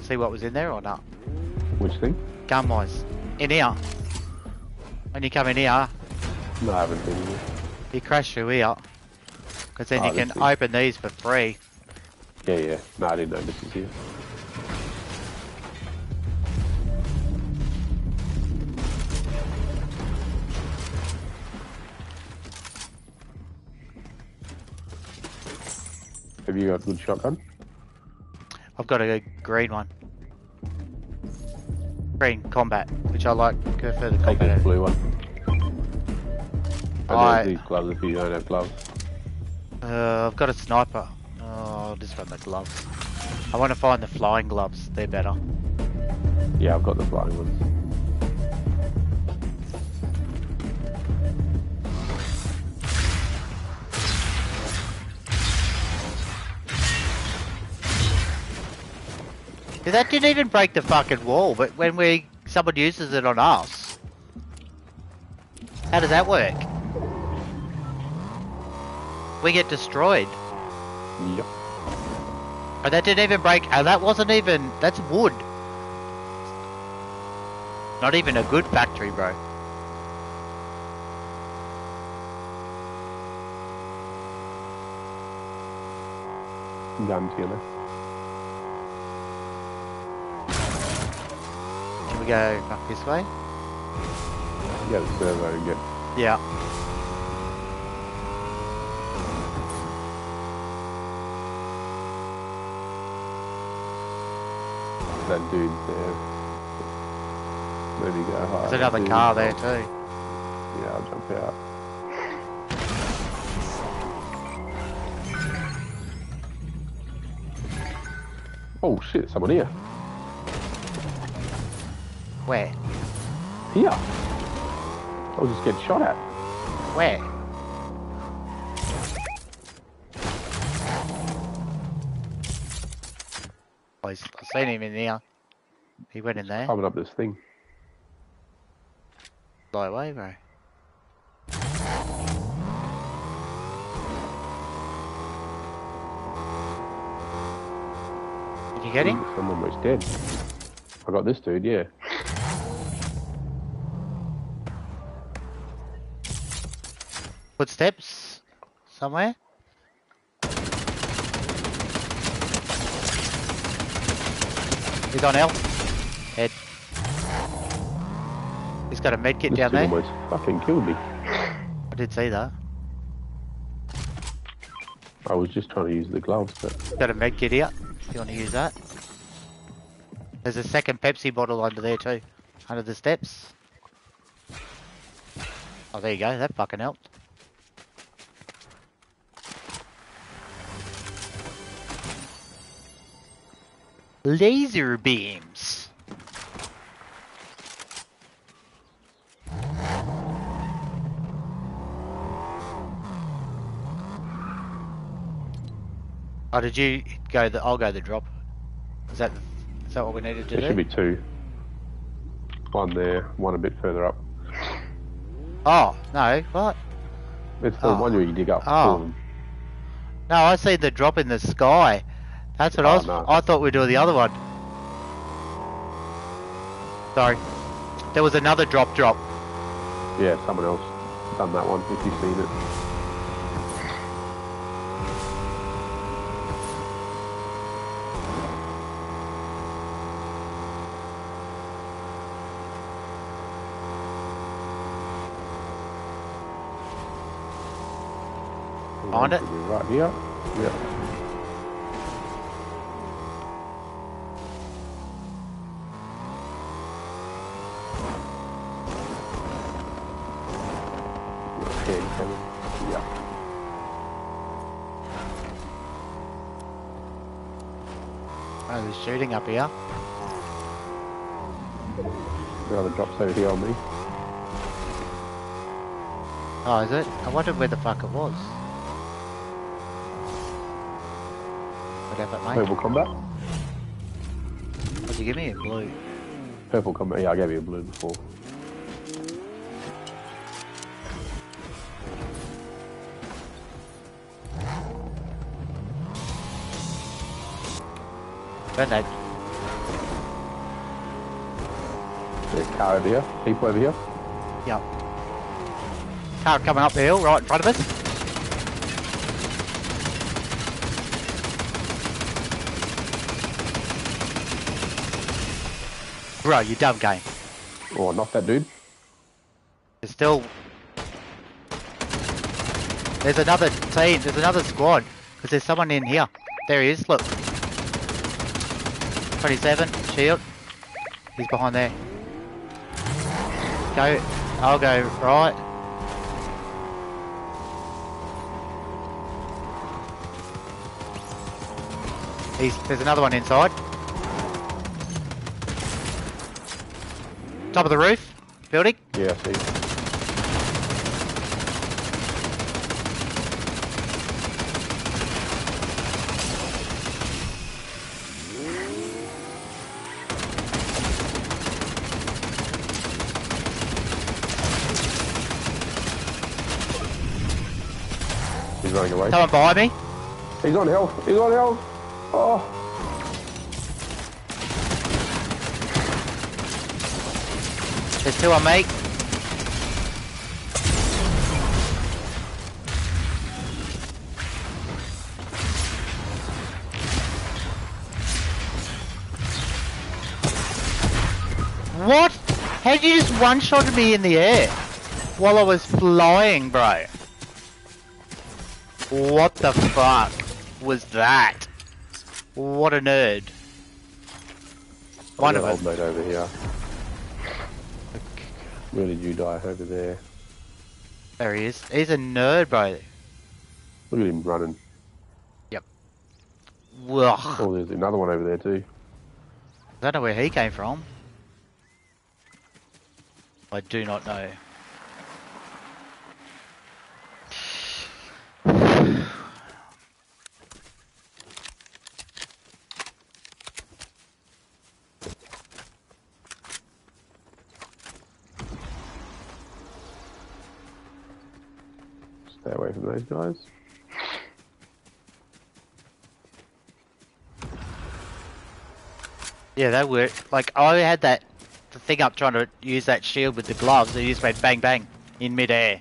see what was in there or not? Which thing? Gun wise, in here. When you come in here, No, I haven't been here. you crash through here. Because then Oh, you can thing. open these for free. Yeah, yeah. No, I didn't know this was here. Have you got a good shotgun? I've got a green one. Green combat, which I like go for the Take combat. this blue one. I- there's these gloves if you don't have gloves. Uh, I've got a sniper. Oh, I'll just run the gloves. I want to find the flying gloves. They're better. Yeah, I've got the flying ones. That didn't even break the fucking wall, but when we someone uses it on us, how does that work? We get destroyed. Yep. And that didn't even break. And that wasn't even. That's wood. Not even a good factory, bro. Gun to we go back this way? Get servo and get Yeah. that dude there. Maybe go high. There's another car there too. Yeah, I'll jump out. Oh shit, someone here. Where? Here. I was just getting shot at. Where? Oh, he's, I've seen him in there. He went in there. Climbing up this thing. Fly away, bro. Did you get him? I'm almost dead. I got this dude, yeah. Footsteps? Somewhere? He's on L. Head. He's got a med kit This down there. almost fucking killed me. I did see that. I was just trying to use the gloves, but Got a med kit here. If you want to use that. There's a second Pepsi bottle under there too. Under the steps. Oh, there you go. That fucking helped. Laser beams. Oh, did you go the? I'll go the drop. Is that is that what we needed to do? there should be two. One there, one a bit further up. Oh no, what? It's the Oh. one where you dig up. Oh. No, I see the drop in the sky. That's what I Oh, was. no. I thought we were doing the other one. Sorry. There was another drop drop. Yeah, someone else done that one if you've seen it. Find it? Right here. Yeah. Up here. The other drops over here on me. Oh, is it? I wondered where the fuck it was. Whatever, mate. Purple combat. What'd you give me? A blue. Purple combat. Yeah, I gave you a blue before. There's car over here. People over here. Yep. Car coming up the hill right in front of us. Bro, you dumb game. Oh, knock that dude. There's still... There's another team, there's another squad. Because there's someone in here. There he is, look. 27, shield. He's behind there. Go, I'll go right. He's, there's another one inside. Top of the roof, building. Yeah, I see. Running away. Someone behind me. He's on health. He's on health. Oh. There's two on me. What? How'd you just one-shotted me in the air? While I was flying, bro. What the fuck was that? What a nerd. One of us. old mate over here. Where did you die? Over there. There he is. He's a nerd, bro. Look at him running. Ugh. Oh, there's another one over there too. I don't know where he came from. I do not know. Stay away from those guys. Yeah, that worked. Like, I had that the thing up trying to use that shield with the gloves, and it just went bang bang in midair.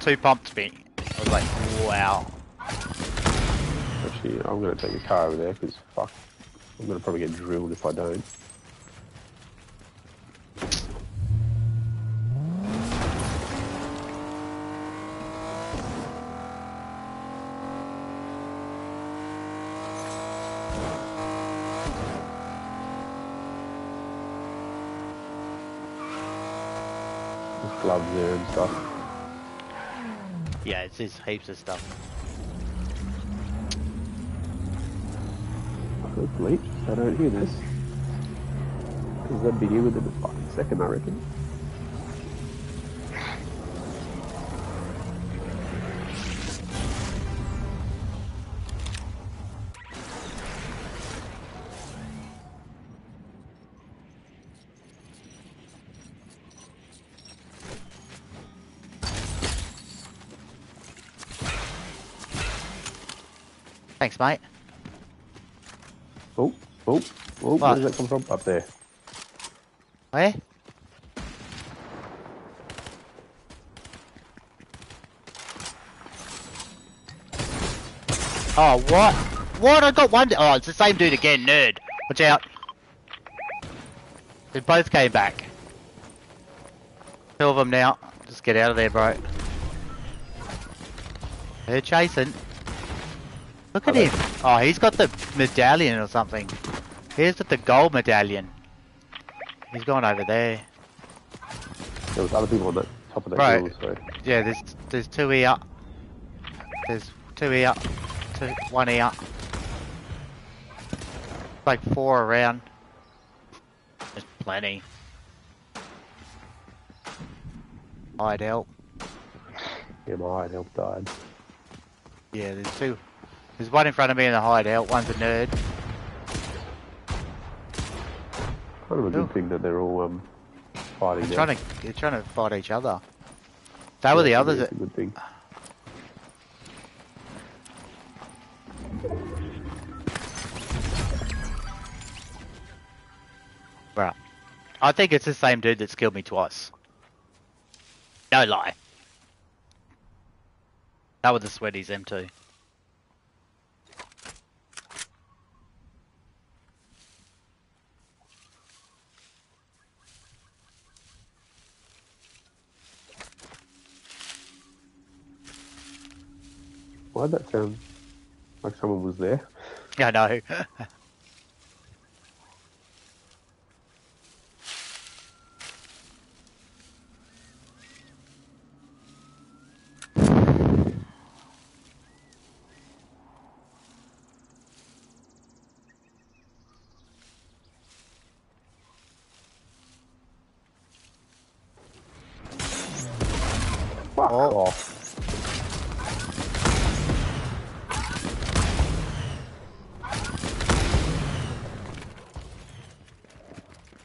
Two pumped me. I was like, wow. Actually, I'm to take a car over there because fuck, I'm to probably get drilled if I don't. There's gloves there and stuff. Yeah, it's just heaps of stuff. Good Hopefully, I don't hear this. Because they'd be here within a fucking second, I reckon. Where does that come from? Up there. Where? Oh, what? What? I got one. Oh, it's the same dude again, nerd. Watch out. They both came back. Two of them now. Just get out of there, bro. They're chasing. Look at Are they? him. Oh, he's got the medallion or something. Here's got the gold medallion. He's gone over there. There was other people on the top of that Right. hill, so Yeah, there's there's two here. There's two here. Two, one here. Like four around. There's plenty. I'd help. yeah, my help died. Yeah, there's two. There's one in front of me in the hideout. One's a nerd. Kind of a good Ooh. thing that they're all um, fighting. They're trying, to, they're trying to fight each other. They yeah, were the others. That... good thing. Right. I think it's the same dude that's killed me twice. No lie. That was the sweaties M2. Why'd that sound like someone was there? I know. Fuck Oh. off.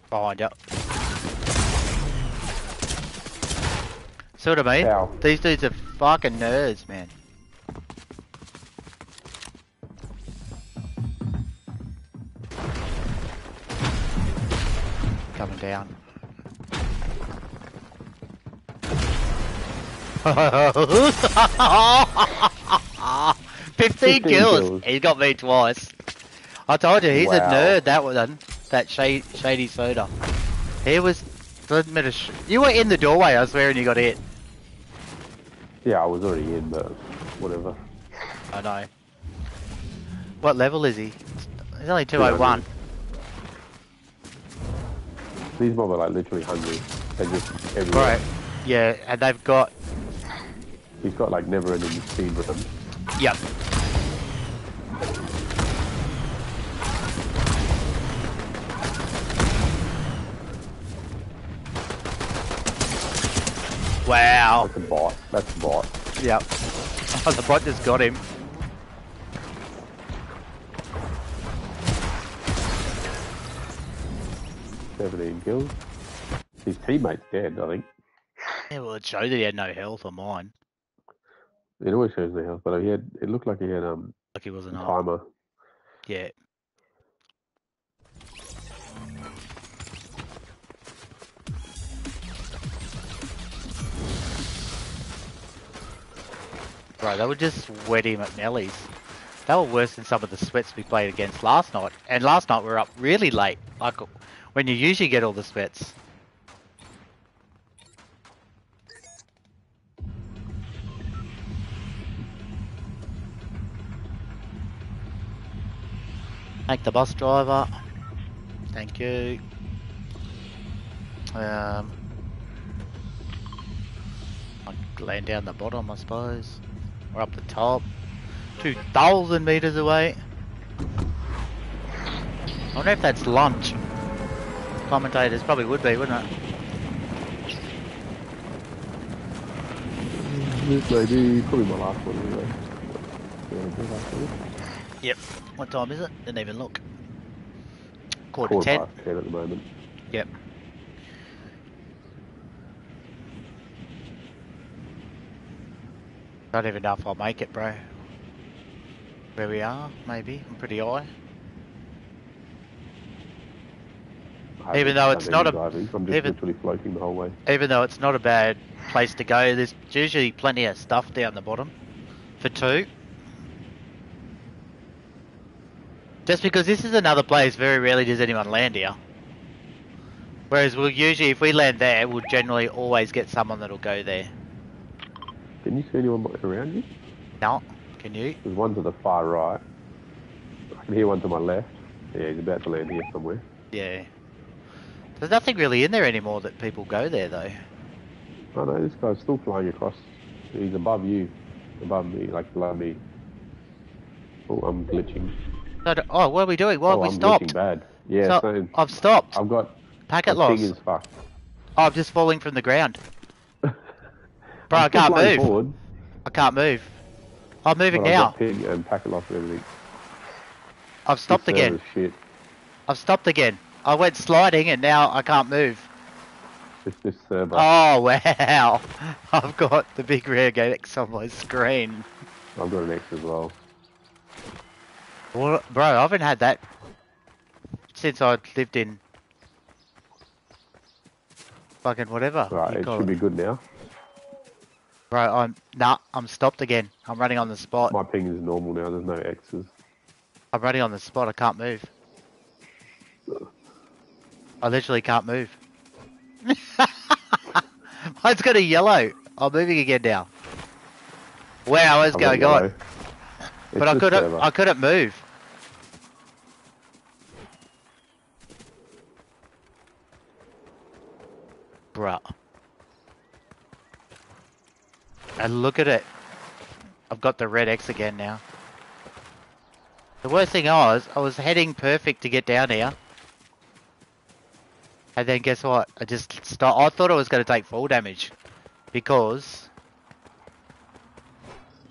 Behind you. What I mean? How? These dudes are fucking nerds, man. Coming down. Fifteen 15 kills. kills. He got me twice. I told you he's a nerd. That one, that shady, shady soda. He was. didn't matter sh- You were in the doorway. I swear, and you got hit. Yeah, I was already in, but whatever. I know. What level is he? He's only 201. These mobs are like literally hungry. They're just everywhere. Right. Yeah, and they've got. He's got like never ending speed run. Yep. Wow. That's a bot. That's a bot. Yep. Oh, the bot just got him. Seventeen kills. His teammate's dead, I think. Yeah, well, it showed that he had no health on mine. It always shows the health, but he had it looked like he had um Like he wasn't up. timer. Yeah. Bro, they were just sweaty him at Nelly's. They were worse than some of the sweats we played against last night. And last night we were up really late, like when you usually get all the sweats. Thank the bus driver. Thank you. Um, I'll land down the bottom, I suppose. Or up the top. 2,000 meters away. I wonder if that's lunch. Commentators probably would be, wouldn't it? This lady, probably my last one anyway. Yeah, good last one. Yep. What time is it? Didn't even look. Quarter, Quarter ten. ten at the moment. Yep. I don't even know if I'll make it, bro. Where we are, maybe. I'm pretty high. Even though it's not a- driving. I'm just even- literally floating the whole way. Even though it's not a bad place to go, there's usually plenty of stuff down the bottom for two. Just because this is another place, very rarely does anyone land here. Whereas we'll usually, if we land there, we'll generally always get someone that'll go there. Can you see anyone around you? No? Can you? There's one to the far right. I can hear one to my left. Yeah, he's about to land here somewhere. Yeah. There's nothing really in there anymore that people go there though. Oh no, this guy's still flying across. He's above you. Above me, like below me. Oh, I'm glitching. No, oh, what are we doing? Why have oh, we I'm stopped? glitching bad. Yeah, So- same. I've stopped. I've got Packet loss. is fucked. Oh, I'm just falling from the ground. Bro, I I'm can't move. Forward, I can't move. I'm moving but I've now. got ping and packet loss and everything. I've stopped This again. Shit. I've stopped again. I went sliding and now I can't move. This this server. Oh wow! I've got the big red X on my screen. I've got an X as well. What, bro? I haven't had that since I lived in fucking whatever. Right, it should be good now. Right, I'm nah, I'm stopped again. I'm running on the spot. My ping is normal now. There's no X's. I'm running on the spot. I can't move. I literally can't move. Mine's got a yellow. I'm moving again now. Wow, got going on? But I couldn't. server. I couldn't move. Bruh. And look at it. I've got the red X again now. The worst thing oh, was, I was heading perfect to get down here. And then guess what? I just stopped. I thought I was going to take full damage. Because...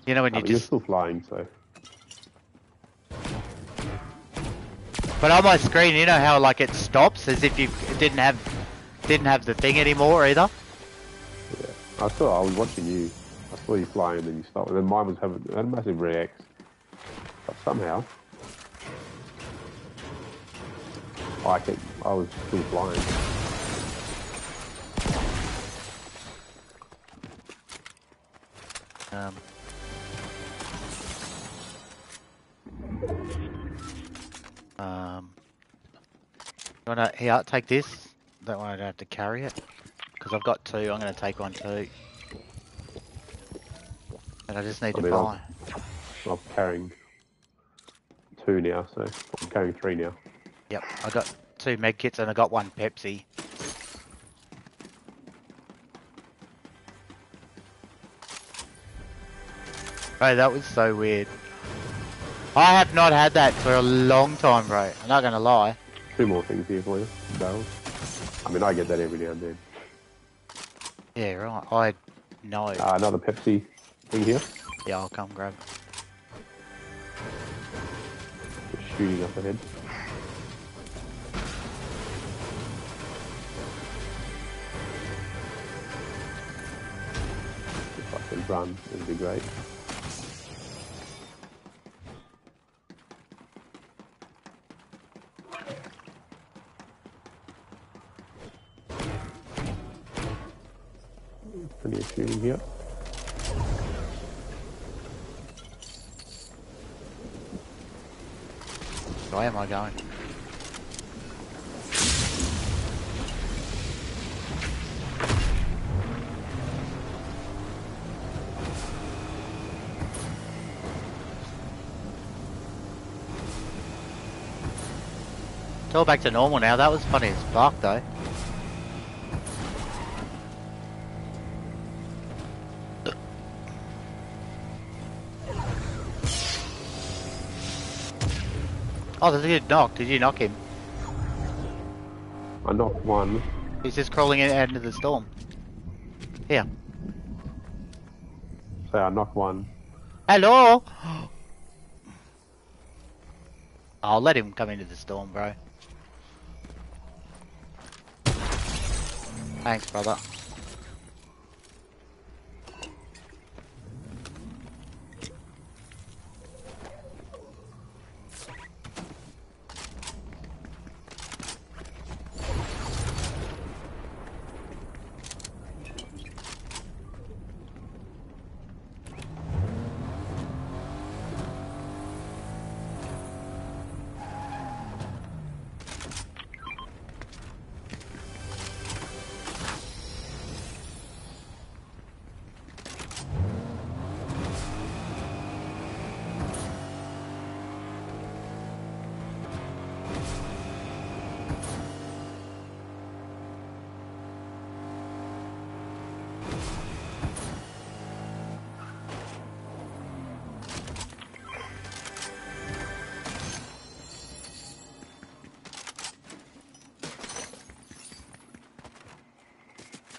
You know when you oh, you're just... still flying, so But on my screen, you know how like it stops as if you didn't have didn't have the thing anymore either. yeah. I thought I was watching you. Saw you flying, and then you stopped. And then mine was having a massive react. But somehow, I kept, I was still flying. Um, um, you wanna here take this? That one I don't have to carry it because I've got two. I'm gonna take one too, and I just need I to mean, buy. I'm carrying two now, so I'm carrying three now. Yep, I got two med kits and I got one Pepsi. Bro, that was so weird. I have not had that for a long time, bro. I'm not gonna lie. Two more things here for you, barrels. I mean, I get that every now and then. Yeah, right. I know. Uh, another Pepsi thing here. yeah, I'll come grab. Just shooting up ahead. If I can run, it'd be great. Plenty of shooting here. Where am I going? It's all back to normal now. That was funny as fuck, though. Oh, there's a good knock. Did you knock him? I knocked one. He's just crawling in out into the storm. Here. Say I knocked one. Hello? I'll let him come into the storm, bro. Thanks, brother.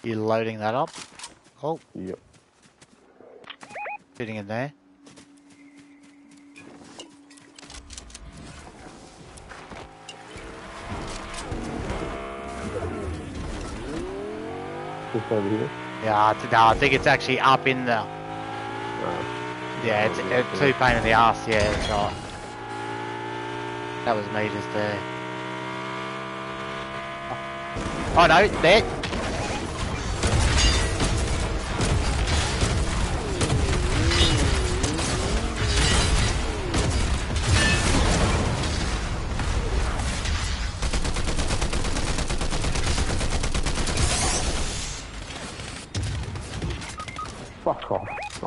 You loading that up? Oh, Yep. sitting in there. Just over here. Yeah, it's- no, I think it's actually up in the. Uh, Yeah, it's, it's too pain in the ass. Yeah, that's right. That was me just there. Oh no, there.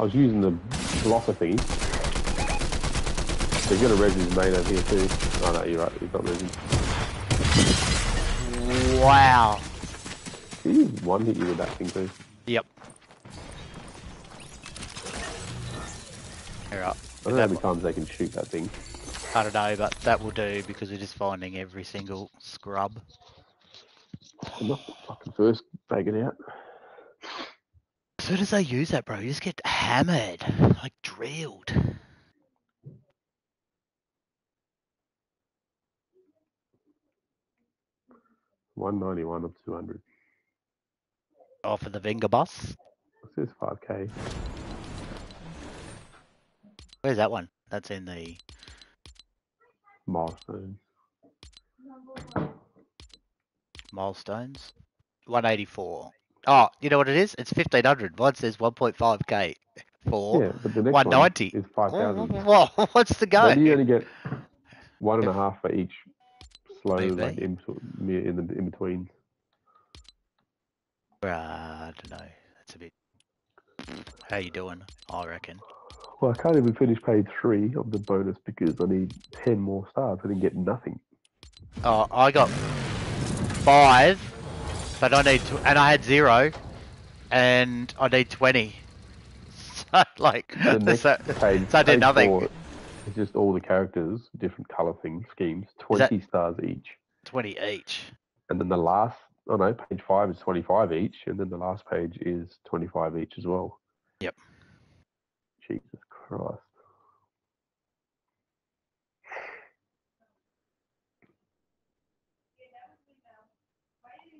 I was using the. So you've got a res his main over here too. Oh no, you're right, you've got res. Wow. He one hit you with that thing too. Yep. Alright. I don't know how many times they can shoot that thing. I don't know, but that will do because we're just finding every single scrub. I'm not fucking first taking out. As soon as they use that, bro, you just get hammered, like drilled. One ninety one of two hundred. Oh, for the Venga bus. This is five K. Where's that one? That's in the. Milestone. milestones. 184. Oh, you know what it is? It's 1500. Mine says 1.5k for Yeah, but the next 190. one is five thousand. Whoa, what's the go? Then you only get one and a half for each slow, like in, in the in between. Uh, I don't know. That's a bit. How you doing? I reckon. Well, I can't even finish page three of the bonus because I need ten more stars. I didn't get nothing. Oh, I got five, but I need tw- and I had zero, and I need 20. Like, The next so, page, so I did nothing. is just all the characters, different color thing schemes, twenty stars each. 20 each. And then the last, oh no, page five is twenty-five each, and then the last page is twenty-five each as well. Yep. Jesus Christ.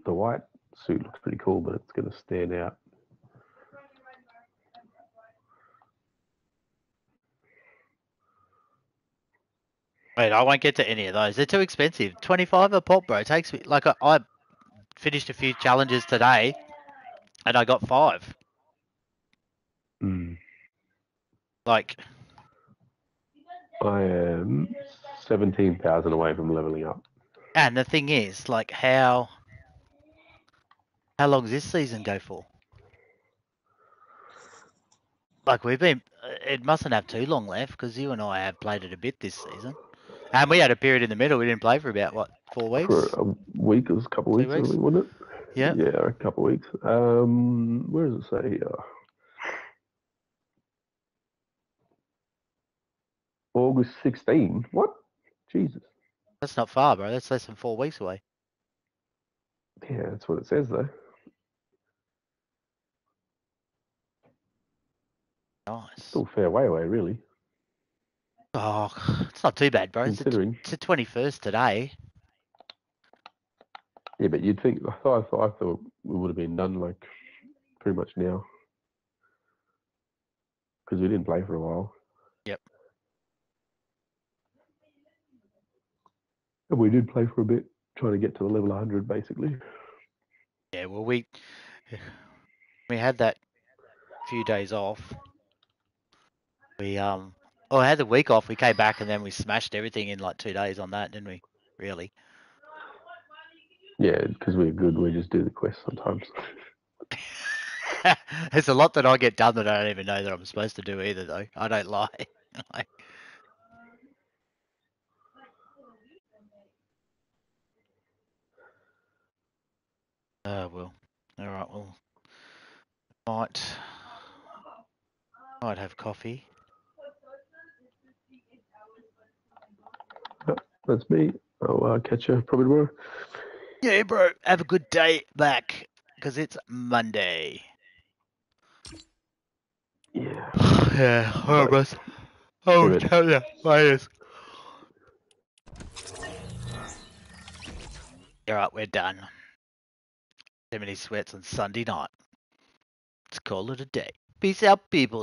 The white suit looks pretty cool, but it's going to stand out. Wait, I won't get to any of those. They're too expensive. 25 a pop, bro. It takes me like I, I finished a few challenges today, and I got five. Mm. Like, I am 17,000 away from leveling up. and the thing is, like, how how long does this season go for? Like, we've been. It mustn't have too long left because you and I have played it a bit this season, and we had a period in the middle. We didn't play for about what four weeks. For a week, it was a couple of weeks, weeks? think, wasn't it? Yeah. Yeah, a couple of weeks. Um, where does it say here? August 16. What? Jesus. That's not far, bro. That's less than four weeks away. Yeah, that's what it says though. Nice. Still a fair way away, really, Oh, it's not too bad, bro. It's considering. it's the 21st today. Yeah, but you'd think. I thought, I thought, I thought we would have been done like pretty much now, because we didn't play for a while. Yep. And we did play for a bit, trying to get to the level 100, basically. Yeah, well, we we had that few days off. We um, oh, I had the week off. We came back and then we smashed everything in like two days on that, didn't we? Really? Yeah, because we're good. We just do the quest sometimes. There's a lot that I get done that I don't even know that I'm supposed to do either, though. I don't lie. Like- Oh well. All right. Well, might might have coffee. That's me. I'll uh, catch you probably tomorrow. Yeah, bro. Have a good day back because it's Monday. Yeah. yeah. All right, boss. Oh, tell ya. Laters. All right, we're done. Too many sweats on Sunday night. Let's call it a day. Peace out, people.